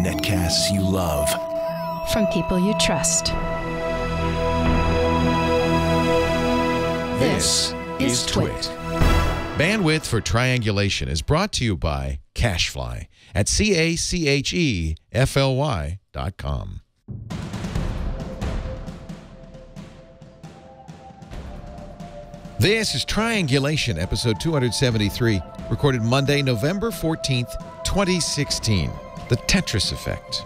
Netcasts you love. From people you trust. This is Twit. Bandwidth for triangulation is brought to you by CacheFly at C A C H E F L Y dot com. This is Triangulation, episode 273, recorded Monday, November 14th, 2016. The Tetris Effect.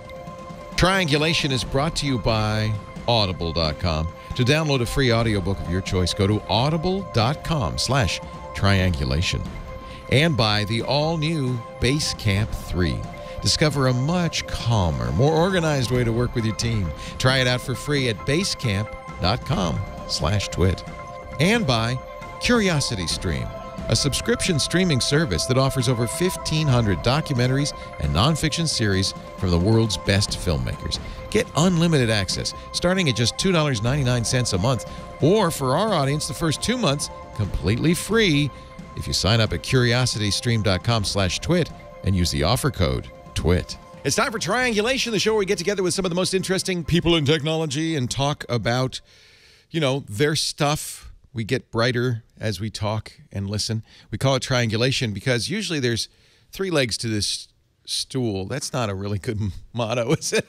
Triangulation is brought to you by Audible.com. To download a free audiobook of your choice, go to audible.com slash triangulation. And by the all-new Basecamp 3. Discover a much calmer, more organized way to work with your team. Try it out for free at basecamp.com slash twit. And by Curiosity Stream, a subscription streaming service that offers over 1,500 documentaries and nonfiction series from the world's best filmmakers. Get unlimited access starting at just $2.99 a month, or for our audience, the first two months completely free if you sign up at curiositystream.com slash twit and use the offer code TWIT. It's time for Triangulation, the show where we get together with some of the most interesting people in technology and talk about, you know, their stuff. We get brighter as we talk and listen. We call it triangulation because usually there's three legs to this stool. That's not a really good motto, is it?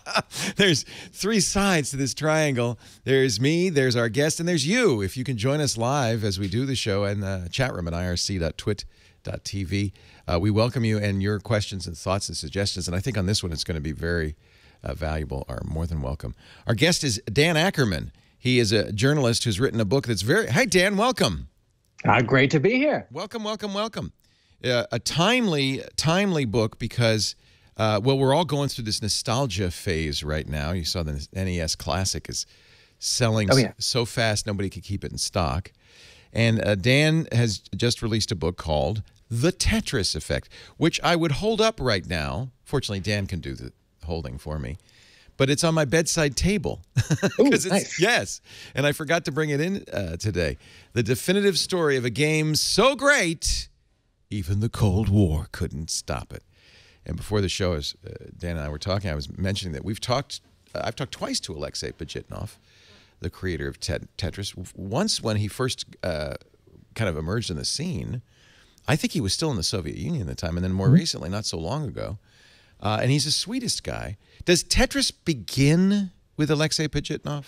there's three sides to this triangle. There's me, there's our guest, and there's you. If you can join us live as we do the show in the chat room at irc.twit.tv, uh, we welcome you and your questions and thoughts and suggestions. And I think on this one, it's going to be very uh, valuable or more than welcome. Our guest is Dan Ackerman. He is a journalist who's written a book that's very. Hi, Dan. Welcome. Uh, great to be here. Welcome, welcome, welcome. Uh, a timely, timely book because, uh, well, we're all going through this nostalgia phase right now. You saw the NES Classic is selling Oh, yeah. so fast nobody could keep it in stock. And uh, Dan has just released a book called The Tetris Effect, which I would hold up right now. Fortunately, Dan can do the holding for me. But it's on my bedside table. Ooh, it's, nice. Yes. And I forgot to bring it in uh, today. The definitive story of a game so great, even the Cold War couldn't stop it. And before the show, as uh, Dan and I were talking, I was mentioning that we've talked, uh, I've talked twice to Alexei Pajitnov, the creator of Tet- Tetris. Once when he first uh, kind of emerged in the scene, I think he was still in the Soviet Union at the time, and then more recently, not so long ago. Uh, and he's the sweetest guy. Does Tetris begin with Alexei Pajitnov?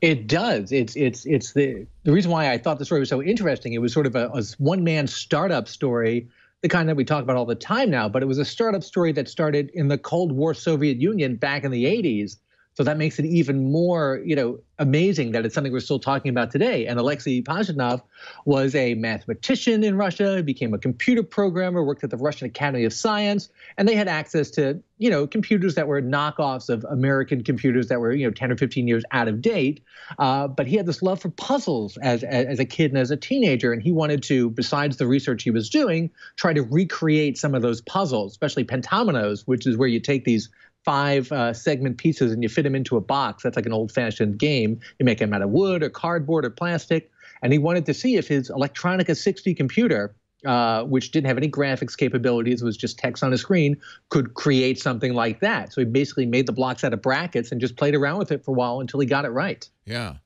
It does. It's it's it's the the reason why I thought the story was so interesting. It was sort of a, a one man startup story, the kind that we talk about all the time now. But it was a startup story that started in the Cold War Soviet Union back in the 80s. So that makes it even more, you know, amazing that it's something we're still talking about today. And Alexei Pajitnov was a mathematician in Russia, became a computer programmer, worked at the Russian Academy of Science, and they had access to, you know, computers that were knockoffs of American computers that were, you know, 10 or 15 years out of date. Uh, but he had this love for puzzles as, as as a kid and as a teenager, and he wanted to, besides the research he was doing, try to recreate some of those puzzles, especially pentominoes, which is where you take these five uh, segment pieces and you fit them into a box. That's like an old fashioned game. You make them out of wood or cardboard or plastic. And he wanted to see if his Elektronika 60 computer, uh, which didn't have any graphics capabilities, was just text on a screen, could create something like that. So he basically made the blocks out of brackets and just played around with it for a while until he got it right. Yeah.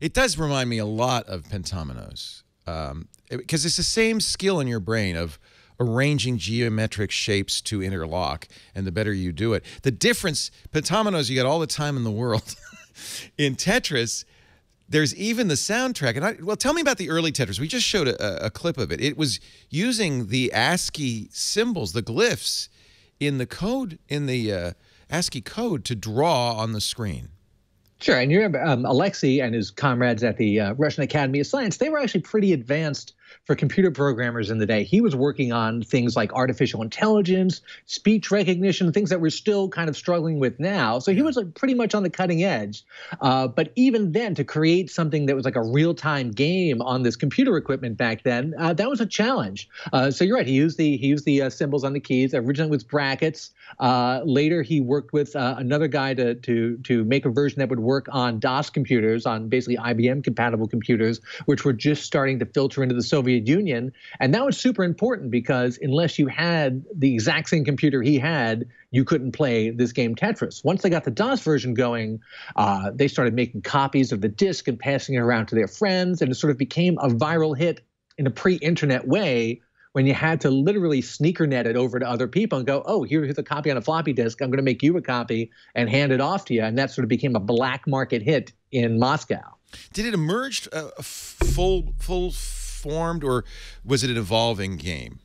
It does remind me a lot of pentominoes um, because it's the same skill in your brain of arranging geometric shapes to interlock, and the better you do it. The difference, pentominoes, you get all the time in the world. in Tetris, there's even the soundtrack. And I, well, tell me about the early Tetris. We just showed a, a clip of it. It was using the ASCII symbols, the glyphs, in the code, in the uh, ASCII code to draw on the screen. Sure, and you remember um, Alexei and his comrades at the uh, Russian Academy of Science, they were actually pretty advanced for computer programmers in the day. He was working on things like artificial intelligence, speech recognition, things that we're still kind of struggling with now. So he was like, pretty much on the cutting edge. Uh, but even then, to create something that was like a real time game on this computer equipment back then, uh, that was a challenge. Uh, so you're right. He used the he used the uh, symbols on the keys. Originally with brackets. Uh, later, he worked with uh, another guy to to to make a version that would work on DOS computers, on basically IBM compatible computers, which were just starting to filter into the Soviet Soviet Union. And that was super important because unless you had the exact same computer he had, you couldn't play this game Tetris. Once they got the DOS version going, uh, they started making copies of the disk and passing it around to their friends, and it sort of became a viral hit in a pre-internet way when you had to literally sneaker net it over to other people and go, oh, here's a copy on a floppy disk. I'm going to make you a copy and hand it off to you. And that sort of became a black market hit in Moscow. Did it emerge uh, full, full formed, or was it an evolving game?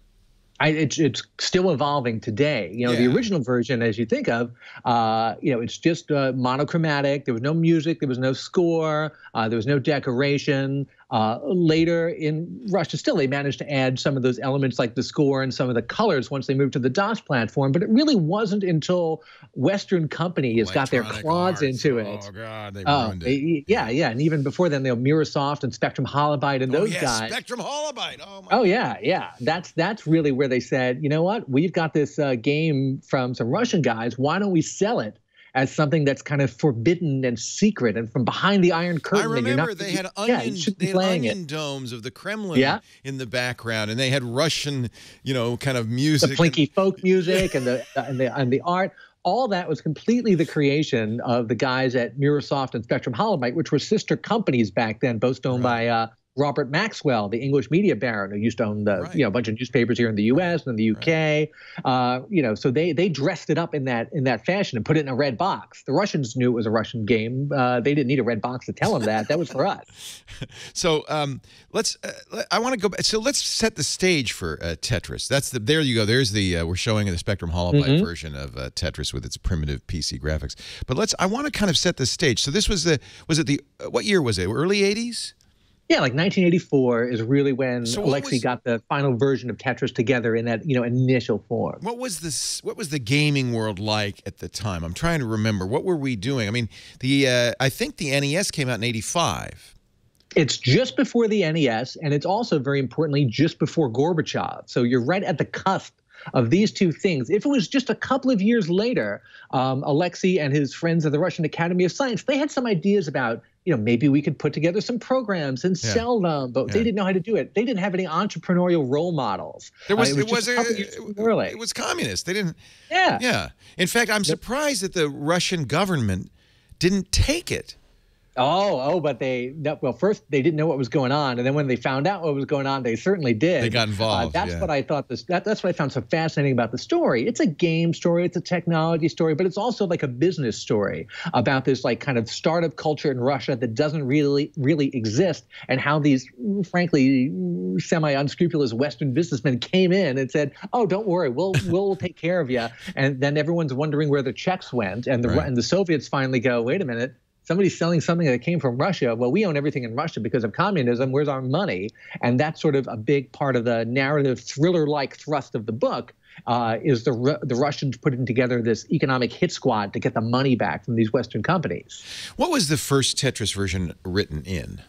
I, it's it's still evolving today. You know, yeah. the original version, as you think of, uh, you know, it's just uh, monochromatic. There was no music, there was no score, uh, there was no decoration. Uh, later in Russia, still they managed to add some of those elements like the score and some of the colors once they moved to the DOS platform. But it really wasn't until Western companies got their claws arts. into it. Oh God, they oh, ruined it. Yeah, yeah, and even before then, they know Mirrorsoft and Spectrum Holobyte and oh, those yes, guys. Spectrum Holobyte. Oh my. Oh yeah, yeah. That's that's really where they said, you know what, we've got this uh, game from some Russian guys. Why don't we sell it? As something that's kind of forbidden and secret and from behind the Iron Curtain. I remember not, they had onion, yeah, they had onion it. domes of the Kremlin yeah. in the background, and they had Russian, you know, kind of music, the plinky folk music, and the and the and the art. All that was completely the creation of the guys at Mirrorsoft and Spectrum Holobyte, which were sister companies back then, both owned right. by uh, Robert Maxwell, the English media baron who used to own the right. you know a bunch of newspapers here in the U.S. and the U.K. Right. Uh, you know, so they they dressed it up in that in that fashion and put it in a red box. The Russians knew it was a Russian game. Uh, they didn't need a red box to tell them that. That was for us. so um, let's. Uh, I want to go. Back. So let's set the stage for uh, Tetris. That's the. There you go. There's the. Uh, we're showing the Spectrum Holobyte mm -hmm. version of uh, Tetris with its primitive PC graphics. But let's. I want to kind of set the stage. So this was the. Was it the? what year was it? Early '80s. Yeah, like 1984 is really when so Alexei was, got the final version of Tetris together in that you know initial form. What was this? What was the gaming world like at the time? I'm trying to remember. What were we doing? I mean, the uh, I think the NES came out in '85. It's just before the NES, and it's also very importantly just before Gorbachev. So you're right at the cusp of these two things. If it was just a couple of years later, um, Alexei and his friends at the Russian Academy of Science, they had some ideas about you know, maybe we could put together some programs and yeah. sell them, but yeah. they didn't know how to do it. They didn't have any entrepreneurial role models. There was, uh, it was, it was, a, it was communist. They didn't. Yeah. Yeah. In fact, I'm surprised that the Russian government didn't take it. Oh, oh, but they well first they didn't know what was going on, and then when they found out what was going on, they certainly did. They got involved. Uh, that's yeah. what I thought. This that, that's what I found so fascinating about the story. It's a game story, it's a technology story, but it's also like a business story about this like kind of startup culture in Russia that doesn't really really exist, and how these frankly semi unscrupulous Western businessmen came in and said, "Oh, don't worry, we'll we'll take care of you," and then everyone's wondering where the checks went, and the right. and the Soviets finally go, "Wait a minute." Somebody's selling something that came from Russia. Well, we own everything in Russia because of communism. Where's our money? And that's sort of a big part of the narrative thriller-like thrust of the book. Uh, is the the Russians putting together this economic hit squad to get the money back from these Western companies? What was the first Tetris version written in?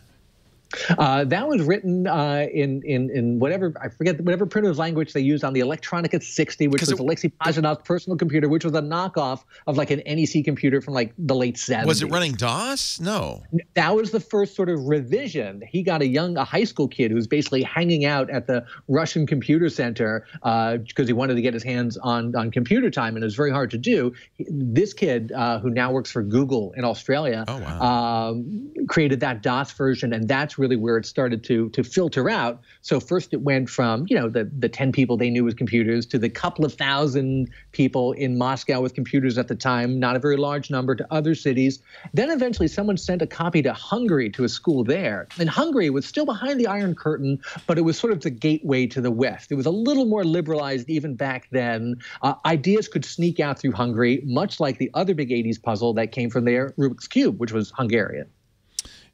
Uh, that was written uh, in in in whatever I forget whatever primitive language they used on the Elektronika 60, which was it, Alexei Pajitnov's personal computer, which was a knockoff of like an NEC computer from like the late 70s. Was it running DOS? No. That was the first sort of revision. He got a young a high school kid who was basically hanging out at the Russian computer center because uh, he wanted to get his hands on on computer time, and it was very hard to do. This kid uh, who now works for Google in Australia oh, wow. um, created that DOS version, and that's really where it started to to filter out. So first it went from you know the the ten people they knew with computers to the couple of thousand people in Moscow with computers at the time, not a very large number, to other cities. Then eventually someone sent a copy to Hungary to a school there, and Hungary was still behind the Iron Curtain, but it was sort of the gateway to the West. It was a little more liberalized even back then. Uh, ideas could sneak out through Hungary, much like the other big 80s puzzle that came from there, Rubik's Cube, which was Hungarian.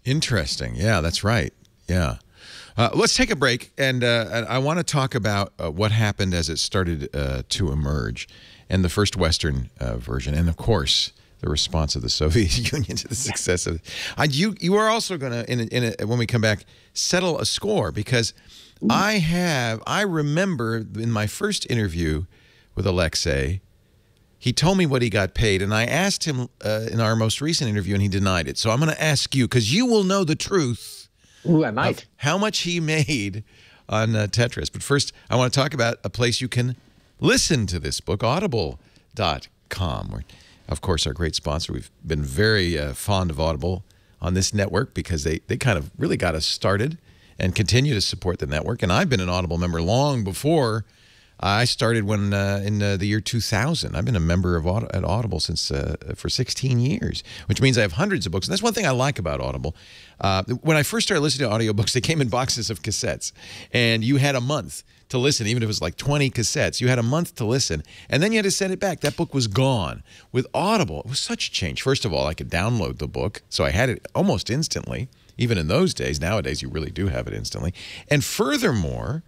Interesting. Yeah, that's right. Yeah. Uh, let's take a break, and, uh, I want to talk about uh, what happened as it started uh, to emerge, and the first Western uh, version, and of course the response of the Soviet Union to the success of. you you are also going to in in a, when we come back settle a score because I have I remember in my first interview with Alexei he told me what he got paid, and I asked him uh, in our most recent interview, and he denied it. So I'm going to ask you because you will know the truth. Ooh, I might. How much he made on uh, Tetris. But first, I want to talk about a place you can listen to this book, audible.com. Where, of course, our great sponsor. We've been very uh, fond of Audible on this network because they, they kind of really got us started and continue to support the network. And I've been an Audible member long before I started when uh, in uh, the year 2000. I've been a member of Aud at Audible since uh, for 16 years, which means I have hundreds of books. And that's one thing I like about Audible. Uh, when I first started listening to audiobooks, they came in boxes of cassettes, and you had a month to listen, even if it was like 20 cassettes. You had a month to listen, and then you had to send it back. That book was gone. With Audible, it was such a change. First of all, I could download the book, so I had it almost instantly. Even in those days, nowadays you really do have it instantly. And furthermore,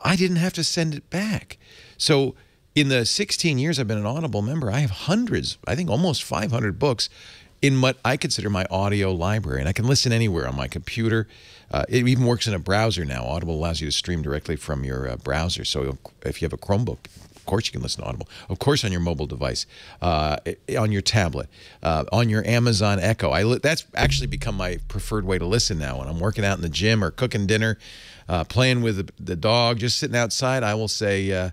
I didn't have to send it back. So in the 16 years I've been an Audible member, I have hundreds, I think almost 500 books in what I consider my audio library. And I can listen anywhere on my computer. Uh, it even works in a browser now. Audible allows you to stream directly from your uh, browser. So if you have a Chromebook, of course you can listen to Audible. Of course on your mobile device, uh, on your tablet, uh, on your Amazon Echo. I that's actually become my preferred way to listen now. When I'm working out in the gym or cooking dinner, uh, playing with the, dog, just sitting outside, I will say, uh,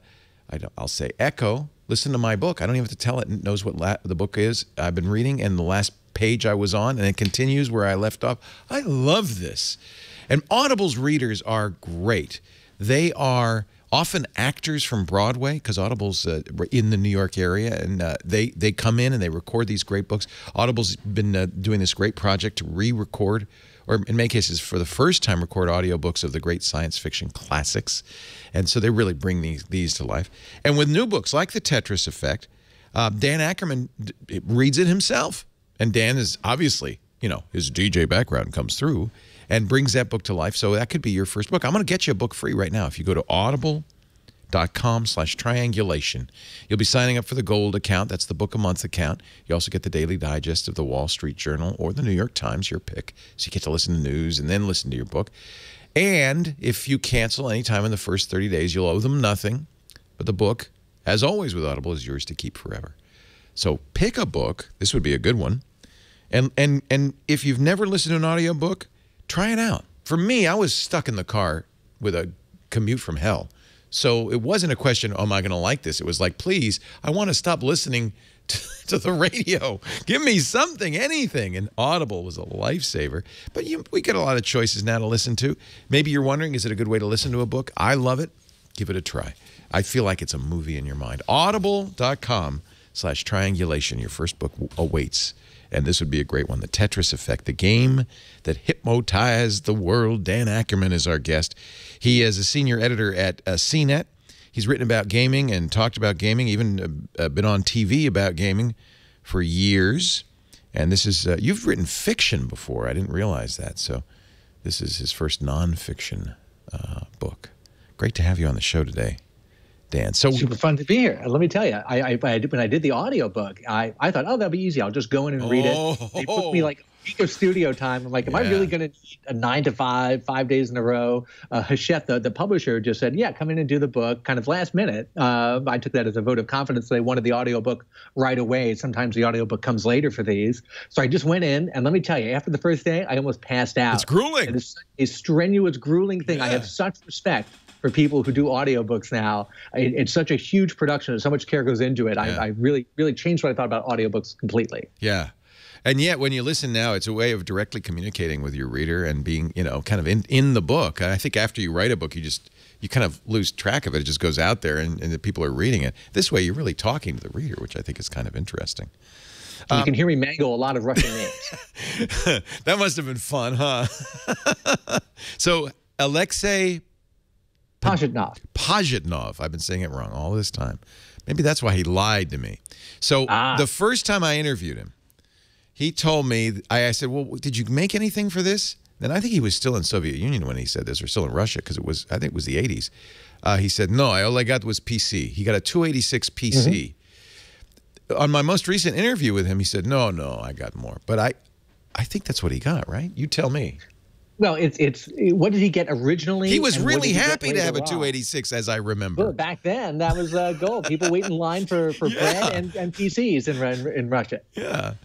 I will say, Echo, listen to my book. I don't even have to tell it. It knows what the book is I've been reading and the last page I was on, and it continues where I left off. I love this. And Audible's readers are great. They are often actors from Broadway because Audible's uh, in the New York area, and uh, they they come in and they record these great books. Audible's been uh, doing this great project to re-record or in many cases for the first time record audiobooks of the great science fiction classics. And so they really bring these, these to life. And with new books like The Tetris Effect, uh, Dan Ackerman reads it himself. And Dan is obviously, you know, his DJ background comes through and brings that book to life. So that could be your first book. I'm going to get you a book free right now. If you go to Audible com slash triangulation. You'll be signing up for the gold account. That's the book a month account. You also get the daily digest of the Wall Street Journal or the New York Times, your pick. So you get to listen to news and then listen to your book. And if you cancel anytime in the first 30 days, you'll owe them nothing. But the book, as always with Audible, is yours to keep forever. So pick a book. This would be a good one. And and and if you've never listened to an audiobook, try it out. For me, I was stuck in the car with a commute from hell. So it wasn't a question, oh, am I going to like this? It was like, please, I want to stop listening to, to, the radio. Give me something, anything. And Audible was a lifesaver. But you, we get a lot of choices now to listen to. Maybe you're wondering, is it a good way to listen to a book? I love it. Give it a try. I feel like it's a movie in your mind. Audible.com slash triangulation. Your first book awaits and this would be a great one, The Tetris Effect, the game that hypnotized the world. Dan Ackerman is our guest. He is a senior editor at uh, CNET. He's written about gaming and talked about gaming, even uh, been on TV about gaming for years. And this is, uh, you've written fiction before. I didn't realize that. So this is his first nonfiction uh, book. Great to have you on the show today. Dan. So super fun to be here. Let me tell you, I, I, I when I did the audiobook, I, I thought, oh, that'll be easy. I'll just go in and read oh. it. They put me like a week of studio time. I'm like, am yeah. I really going to need a nine to five, five days in a row? Uh, Hachette, the, the publisher, just said, yeah, come in and do the book. Kind of last minute. Uh, I took that as a vote of confidence. They wanted the audiobook right away. Sometimes the audiobook comes later for these. So I just went in, and let me tell you, after the first day, I almost passed out. It's grueling. It is a strenuous, grueling thing. Yeah. I have such respect for people who do audiobooks now. It, it's such a huge production and so much care goes into it. Yeah. I, I really, really changed what I thought about audiobooks completely. Yeah. And yet, when you listen now, it's a way of directly communicating with your reader and being, you know, kind of in, in the book. I think after you write a book, you just you kind of lose track of it. It just goes out there, and, and the people are reading it. This way, you're really talking to the reader, which I think is kind of interesting. You um, can hear me mangle a lot of Russian names. that must have been fun, huh? so, Alexei Pajitnov. Pajitnov. I've been saying it wrong all this time. Maybe that's why he lied to me. So ah. the first time I interviewed him, he told me, I, I said, well, did you make anything for this? And I think he was still in Soviet Union when he said this, or still in Russia, because it was, I think it was the 80s. Uh, he said, no, all I got was PC. He got a 286 PC. Mm -hmm. On my most recent interview with him, he said, no, no, I got more. But I, I think that's what he got, right? You tell me. Well, it's it's what did he get originally? He was really happy to have a 286, as I remember. Back then, that was uh, gold. People wait in line for for yeah. bread and, and PCs in in Russia. Yeah.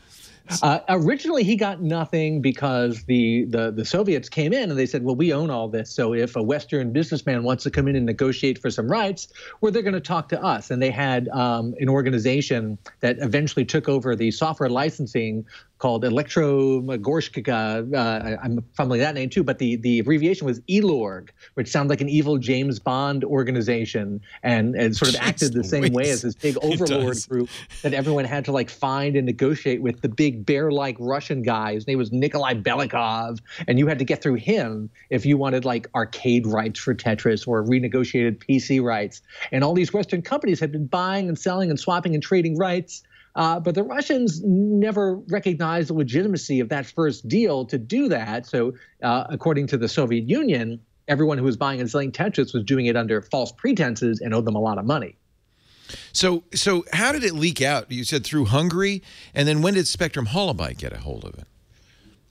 Uh, originally, he got nothing because the, the the Soviets came in and they said, "Well, we own all this. So if a Western businessman wants to come in and negotiate for some rights, well, they're going to talk to us." And they had um, an organization that eventually took over the software licensing called Elektromagorska. Uh, I'm familiar with that name too, but the, the abbreviation was ELORG, which sounds like an evil James Bond organization and, and sort of Jeez acted the same way as this big overlord group that everyone had to like find and negotiate with the big bear like Russian guy. His name was Nikolai Belikov. And you had to get through him if you wanted like arcade rights for Tetris or renegotiated PC rights. And all these Western companies had been buying and selling and swapping and trading rights uh, but the Russians never recognized the legitimacy of that first deal to do that. So, uh, according to the Soviet Union, everyone who was buying and selling Tetris was doing it under false pretenses and owed them a lot of money. So, so how did it leak out? You said through Hungary, and then when did Spectrum Holobyte get a hold of it?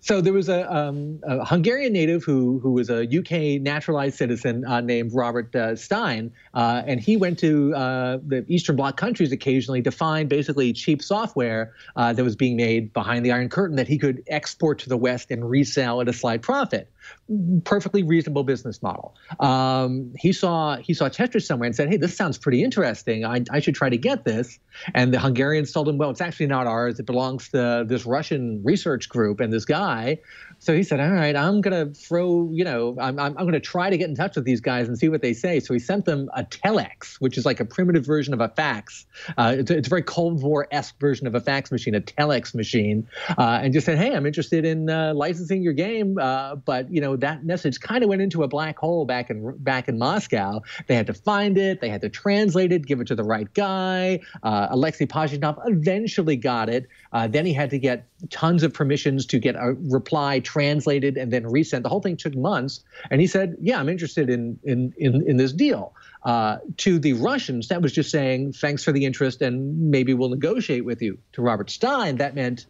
So there was a, um, a, Hungarian native who who was a UK naturalized citizen uh, named Robert uh, Stein, uh, and he went to uh, the Eastern Bloc countries occasionally to find basically cheap software uh, that was being made behind the Iron Curtain that he could export to the West and resell at a slight profit perfectly reasonable business model. Um, he saw he saw Tetris somewhere and said, "Hey, this sounds pretty interesting. I, I should try to get this." And the Hungarians told him, "Well, it's actually not ours. It belongs to this Russian research group and this guy." So he said, "All right, I'm gonna throw, you know, I'm, I'm, I'm gonna try to get in touch with these guys and see what they say." So he sent them a telex, which is like a primitive version of a fax. Uh, it's, a, it's, a, very Cold War esque version of a fax machine, a telex machine, uh, and just said, "Hey, I'm interested in uh, licensing your game, uh, but you know that message kind of went into a black hole back in back in Moscow. They had to find it, they had to translate it, give it to the right guy. Uh, Alexei Pajitnov eventually got it. Then he had to get tons of permissions to get a reply translated and then resent. The whole thing took months. And he said, "Yeah, I'm interested in in in, in this deal." Uh, to the Russians, that was just saying, "Thanks for the interest, and maybe we'll negotiate with you." To Robert Stein, that meant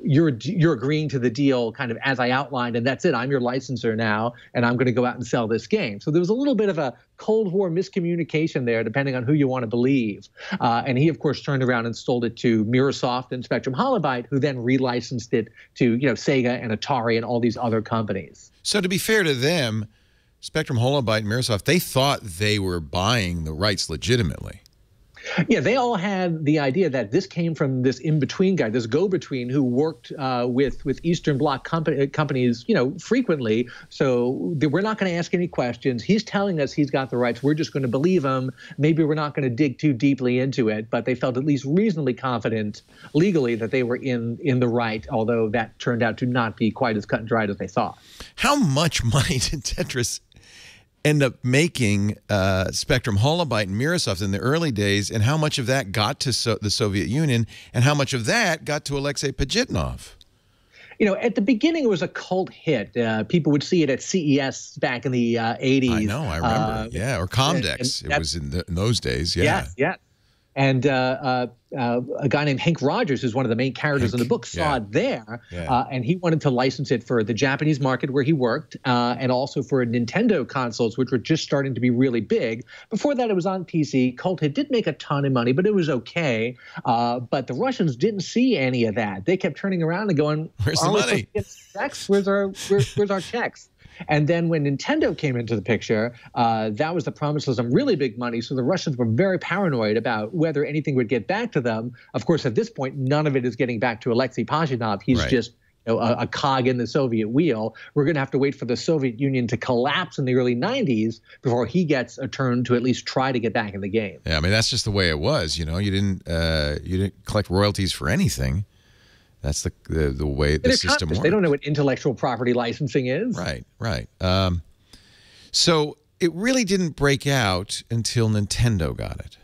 you're you're agreeing to the deal kind of as I outlined, and that's it. I'm your licensor now, and I'm going to go out and sell this game. So there was a little bit of a Cold War miscommunication there, depending on who you want to believe. Uh, and he, of course, turned around and sold it to Mirrorsoft and Spectrum Holobyte, who then relicensed it to you know Sega and Atari and all these other companies. So to be fair to them, Spectrum Holobyte and Mirrorsoft, they thought they were buying the rights legitimately. Yeah, they all had the idea that this came from this in-between guy, this go-between who worked uh, with with Eastern Bloc company, companies, you know, frequently. So we're not going to ask any questions. He's telling us he's got the rights. We're just going to believe him. Maybe we're not going to dig too deeply into it, but they felt at least reasonably confident legally that they were in in the right. Although that turned out to not be quite as cut and dried as they thought. How much money did Tetris end up making uh, Spectrum Holobyte and Mirrorsoft in the early days, and how much of that got to so the Soviet Union, and how much of that got to Alexei Pajitnov? You know, at the beginning, it was a cult hit. Uh, people would see it at CES back in the uh, 80s. I know, I remember. Uh, yeah, or Comdex. it was in, the, in, those days. Yeah. Yes, yes. And uh, uh, uh, a guy named Henk Rogers, who's one of the main characters Hank, in the book, saw yeah. it there, yeah. uh, and he wanted to license it for the Japanese market where he worked, uh, and also for Nintendo consoles, which were just starting to be really big. Before that, it was on PC. Cult Hit did make a ton of money, but it was okay. Uh, but the Russians didn't see any of that. They kept turning around and going, "Where's the money? Where's our where, where's our checks?" And then when Nintendo came into the picture, uh, that was the promise of some really big money. So the Russians were very paranoid about whether anything would get back to them. Of course, at this point, none of it is getting back to Alexei Pajitnov. He's right. just you know, a, a, cog in the Soviet wheel. We're going to have to wait for the Soviet Union to collapse in the early 90s before he gets a turn to at least try to get back in the game. Yeah, I mean that's just the way it was. You know, you didn't uh, you didn't collect royalties for anything. That's the the, the way the system works. They don't know what intellectual property licensing is. Right, right. Um, so it really didn't break out until Nintendo got it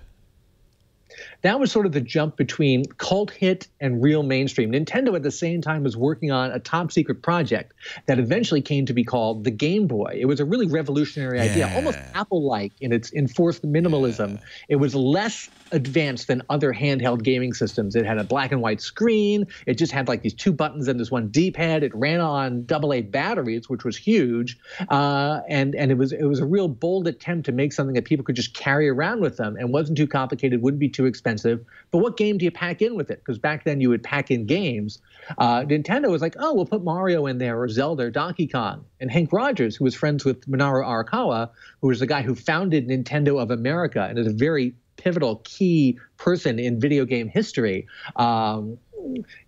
that was sort of the jump between cult hit and real mainstream. Nintendo at the same time was working on a top secret project that eventually came to be called the Game Boy. It was a really revolutionary yeah. idea, almost Apple-like in its enforced minimalism. Yeah. It was less advanced than other handheld gaming systems. It had a black and white screen. It just had like these two buttons and this one D-pad. It ran on AA batteries, which was huge, uh, and and it was it was a real bold attempt to make something that people could just carry around with them and wasn't too complicated, wouldn't be too expensive expensive. But what game do you pack in with it? Because back then you would pack in games. Uh, Nintendo was like, oh, we'll put Mario in there or Zelda or Donkey Kong. And Henk Rogers, who was friends with Minoru Arakawa, who was the guy who founded Nintendo of America and is a very pivotal key person in video game history. Um,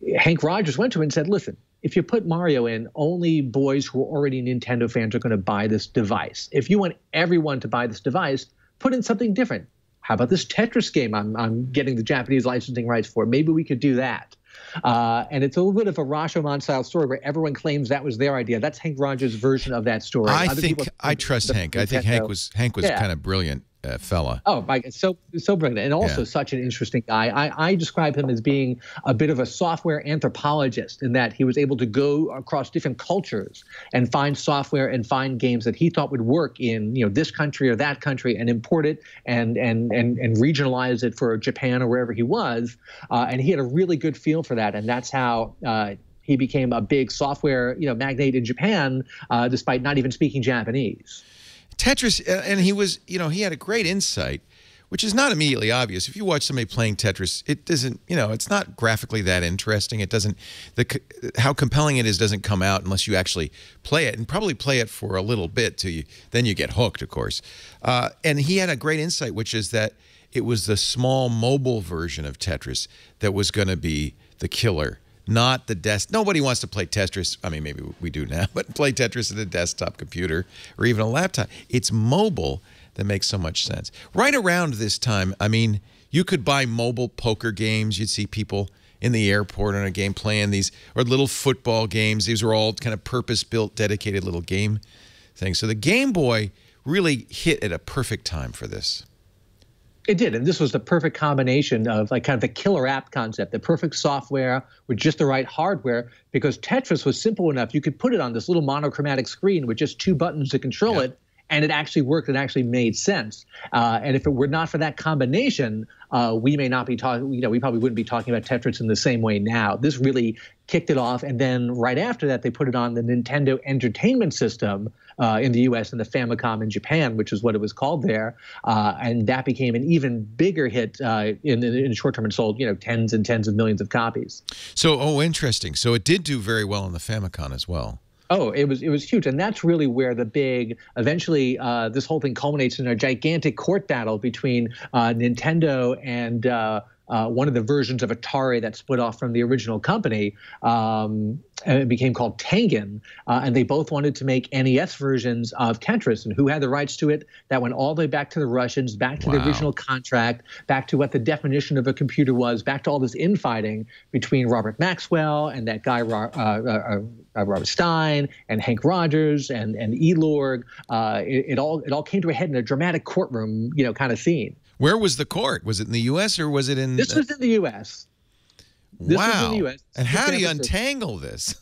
Henk Rogers went to him and said, listen, if you put Mario in, only boys who are already Nintendo fans are going to buy this device. If you want everyone to buy this device, put in something different. How about this Tetris game I'm, I'm getting the Japanese licensing rights for? Maybe we could do that. Uh, and it's a little bit of a Rashomon style story where everyone claims that was their idea. That's Henk Rogers' version of that story. I Other think I trust Hank. I think Hank was Hank was yeah. kind of brilliant uh, fella. Oh, my, so so brilliant, and also yeah. such an interesting guy. I, I describe him as being a bit of a software anthropologist in that he was able to go across different cultures and find software and find games that he thought would work in you know this country or that country and import it and and and and regionalize it for Japan or wherever he was. Uh, and he had a really good feel for that, and that's how. Uh, he became a big software, you know, magnate in Japan, uh, despite not even speaking Japanese. Tetris, uh, and he was, you know, he had a great insight, which is not immediately obvious. If you watch somebody playing Tetris, it doesn't, you know, it's not graphically that interesting. It doesn't, the how compelling it is doesn't come out unless you actually play it, and probably play it for a little bit till you, then you get hooked, of course. Uh, and he had a great insight, which is that it was the small mobile version of Tetris that was going to be the killer not the desk. Nobody wants to play Tetris. I mean, maybe we do now, but play Tetris at a desktop computer or even a laptop. It's mobile that makes so much sense. Right around this time, I mean, you could buy mobile poker games. You'd see people in the airport on a game playing these, or little football games. These were all kind of purpose-built, dedicated little game things. So the Game Boy really hit at a perfect time for this. It did, and this was the perfect combination of like kind of the killer app concept, the perfect software with just the right hardware. Because Tetris was simple enough, you could put it on this little monochromatic screen with just two buttons to control it, and it actually worked. It actually made sense. Uh, and if it were not for that combination, uh, we may not be talking. You know, we probably wouldn't be talking about Tetris in the same way now. This really kicked it off, and then right after that, they put it on the Nintendo Entertainment System uh, in the U.S. and the Famicom in Japan, which is what it was called there, uh, and that became an even bigger hit uh, in, in short term and sold you know tens and tens of millions of copies. So, oh, interesting. So it did do very well on the Famicom as well. Oh, it was it was huge, and that's really where the big. Eventually, uh, this whole thing culminates in a gigantic court battle between uh, Nintendo and uh, uh, one of the versions of Atari that split off from the original company. Um, it became called Tengen, uh, and they both wanted to make NES versions of Tetris. And who had the rights to it? That went all the way back to the Russians, back to wow. the original contract, back to what the definition of a computer was, back to all this infighting between Robert Maxwell and that guy uh, uh, uh, Robert Stein and Henk Rogers and and Elorg. Uh, it, it all it all came to a head in a dramatic courtroom, you know, kind of scene. Where was the court? Was it in the U.S. or was it in? This was in the U.S. This wow. And how do you untangle this?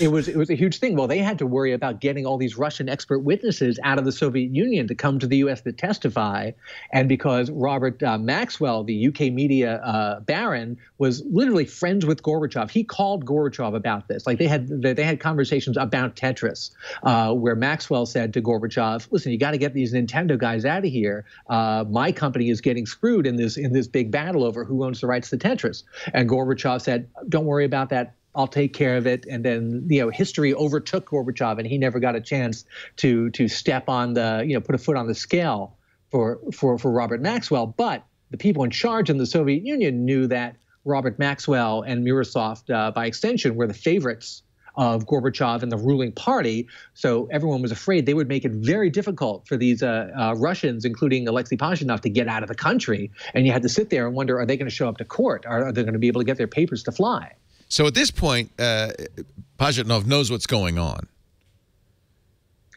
It was it was a huge thing. Well, they had to worry about getting all these Russian expert witnesses out of the Soviet Union to come to the U.S. to testify, and because Robert uh, Maxwell, the UK media uh, baron, was literally friends with Gorbachev, he called Gorbachev about this. Like they had they had conversations about Tetris, uh, where Maxwell said to Gorbachev, "Listen, you got to get these Nintendo guys out of here. Uh, my company is getting screwed in this in this big battle over who owns the rights to Tetris." And Gorbachev said, "Don't worry about that. I'll take care of it. And then, you know, history overtook Gorbachev and he never got a chance to to step on the, you know, put a foot on the scale for for for Robert Maxwell. But the people in charge in the Soviet Union knew that Robert Maxwell and Mirrorsoft, uh, by extension, were the favorites of Gorbachev and the ruling party. So everyone was afraid they would make it very difficult for these uh, uh, Russians, including Alexei Pajitnov, to get out of the country. And you had to sit there and wonder, are they going to show up to court? Are, are they going to be able to get their papers to fly? So at this point, uh, Pajitnov knows what's going on.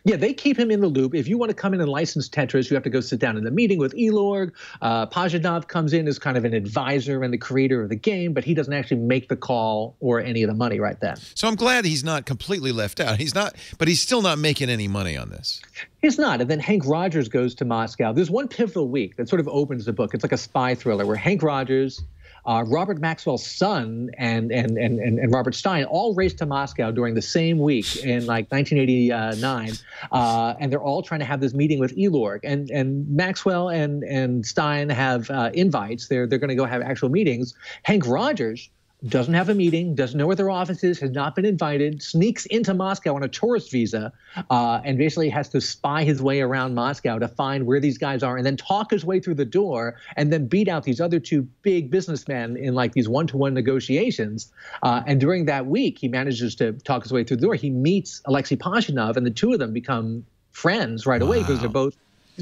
Yeah, they keep him in the loop. If you want to come in and license Tetris, you have to go sit down in the meeting with Elorg. Uh, Pajitnov comes in as kind of an advisor and the creator of the game, but he doesn't actually make the call or any of the money right then. So I'm glad he's not completely left out. He's not, but he's still not making any money on this. He's not. And then Henk Rogers goes to Moscow. There's one pivotal week that sort of opens the book. It's like a spy thriller where Henk Rogers uh, Robert Maxwell's son and, and and and Robert Stein all raced to Moscow during the same week in like 1989, uh, and they're all trying to have this meeting with Elorg. And and Maxwell and and Stein have uh, invites. They're they're going to go have actual meetings. Henk Rogers doesn't have a meeting, doesn't know where their office is, has not been invited, sneaks into Moscow on a tourist visa, uh, and basically has to spy his way around Moscow to find where these guys are, and then talk his way through the door, and then beat out these other two big businessmen in like these one-to-one negotiations. Uh, and during that week, he manages to talk his way through the door. He meets Alexei Pajitnov, and the two of them become friends right away because they're both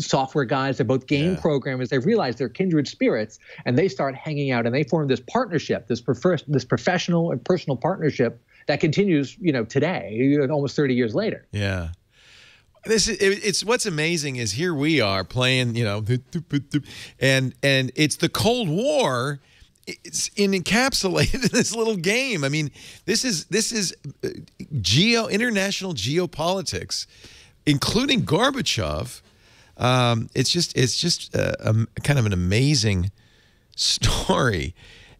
software guys. They're both game yeah. programmers. They realize they're kindred spirits, and they start hanging out and they form this partnership, this prefer- this professional and personal partnership that continues, you know, today, almost 30 years later. Yeah. This is, it's what's amazing is here we are playing, you know, and and it's the Cold War. It's in encapsulated in this little game. I mean, this is this is uh, geo international geopolitics, including Gorbachev um, it's just it's just a, a, kind of an amazing story,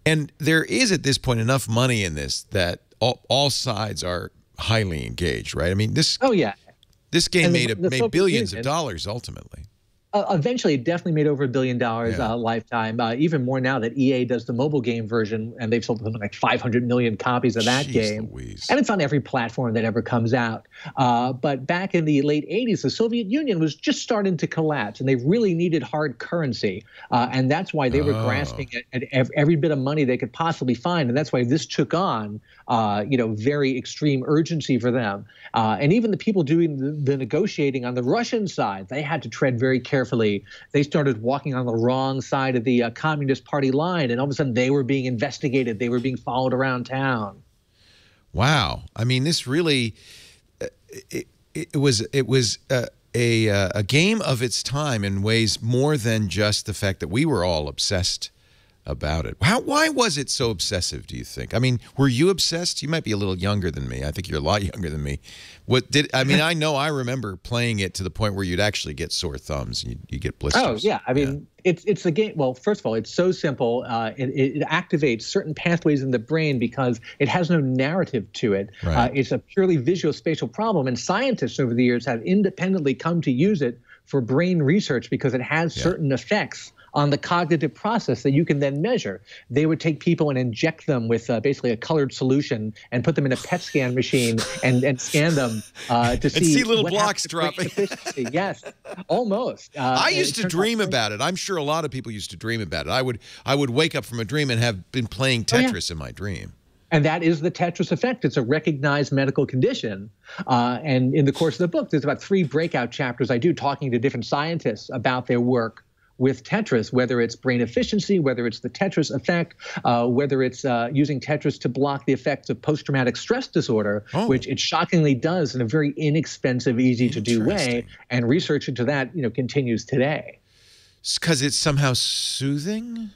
and there is at this point enough money in this that all, all sides are highly engaged, right? I mean, this. Oh yeah. This game the, made a, made billions Union, of dollars ultimately uh, eventually it definitely made over a billion dollars yeah. uh, lifetime. Uh, even more now that EA does the mobile game version, and they've sold something like 500 million copies of that Jeez game, Louise. and it's on every platform that ever comes out. Uh, but back in the late 80s, the Soviet Union was just starting to collapse, and they really needed hard currency, uh, and that's why they were oh. grasping at, at, every bit of money they could possibly find, and that's why this took on, uh, you know, very extreme urgency for them. and even the people doing the, the negotiating on the Russian side, they had to tread very carefully carefully, they started walking on the wrong side of the uh, Communist Party line, and all of a sudden they were being investigated. They were being followed around town. Wow, I mean, this really uh, it, it was it was uh, a uh, a game of its time in ways more than just the fact that we were all obsessed about it. How, why was it so obsessive, do you think? I mean, were you obsessed? You might be a little younger than me. I think you're a lot younger than me. What did I mean, I know I remember playing it to the point where you'd actually get sore thumbs and you, you get blisters. Oh, yeah. I mean, yeah. it's it's a game. Well, first of all, it's so simple. Uh, it, it, activates certain pathways in the brain because it has no narrative to it. Right. Uh, it's a purely visual spatial problem. And scientists over the years have independently come to use it for brain research because it has yeah. certain effects on the cognitive process that you can then measure. They would take people and inject them with uh, basically a colored solution and put them in a PET scan machine and, and scan them uh, to see, see little blocks dropping. yes, almost. Uh, I used to dream about it. I'm sure a lot of people used to dream about it. I would I would wake up from a dream and have been playing Tetris oh, yeah. in my dream. And that is the Tetris effect. It's a recognized medical condition. Uh, and in the course of the book, there's about three breakout chapters I do talking to different scientists about their work with Tetris, whether it's brain efficiency, whether it's the Tetris effect, uh, whether it's uh, using Tetris to block the effects of post traumatic stress disorder, oh. which it shockingly does in a very inexpensive, easy to do way. And research into that, you know, continues today. Because it's somehow soothing?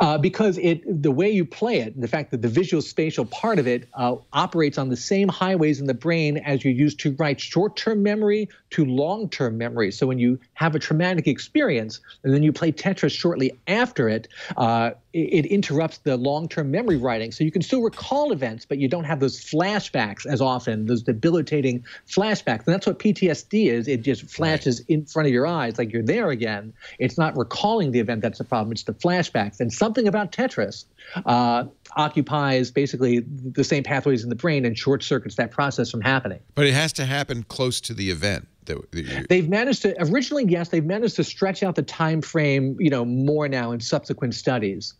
Uh, because it the way you play it, the fact that the visual spatial part of it uh, operates on the same highways in the brain as you use to write short-term memory to long-term memory. So when you have a traumatic experience and then you play Tetris shortly after it, uh, it, interrupts the long-term memory writing. So you can still recall events, but you don't have those flashbacks as often, those debilitating flashbacks. And that's what PTSD is. It just flashes in front of your eyes like you're there again. It's not recalling the event that's the problem. It's the flashbacks. And something about Tetris uh, occupies basically the same pathways in the brain and short circuits that process from happening. But it has to happen close to the event. they've managed to originally yes they've managed to stretch out the time frame you know more now in subsequent studies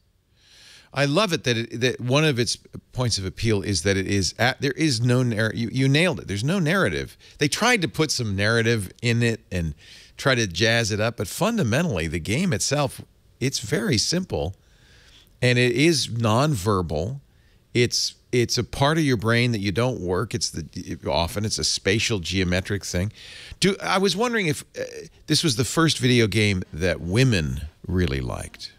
I love it that it, that one of its points of appeal is that it is at, there is no narrative. You, you nailed it. There's no narrative. They tried to put some narrative in it and try to jazz it up, but fundamentally, the game itself, it's very simple, and it is nonverbal. It's it's a part of your brain that you don't work. It's the often it's a spatial geometric thing. Do I was wondering if uh, this was the first video game that women really liked.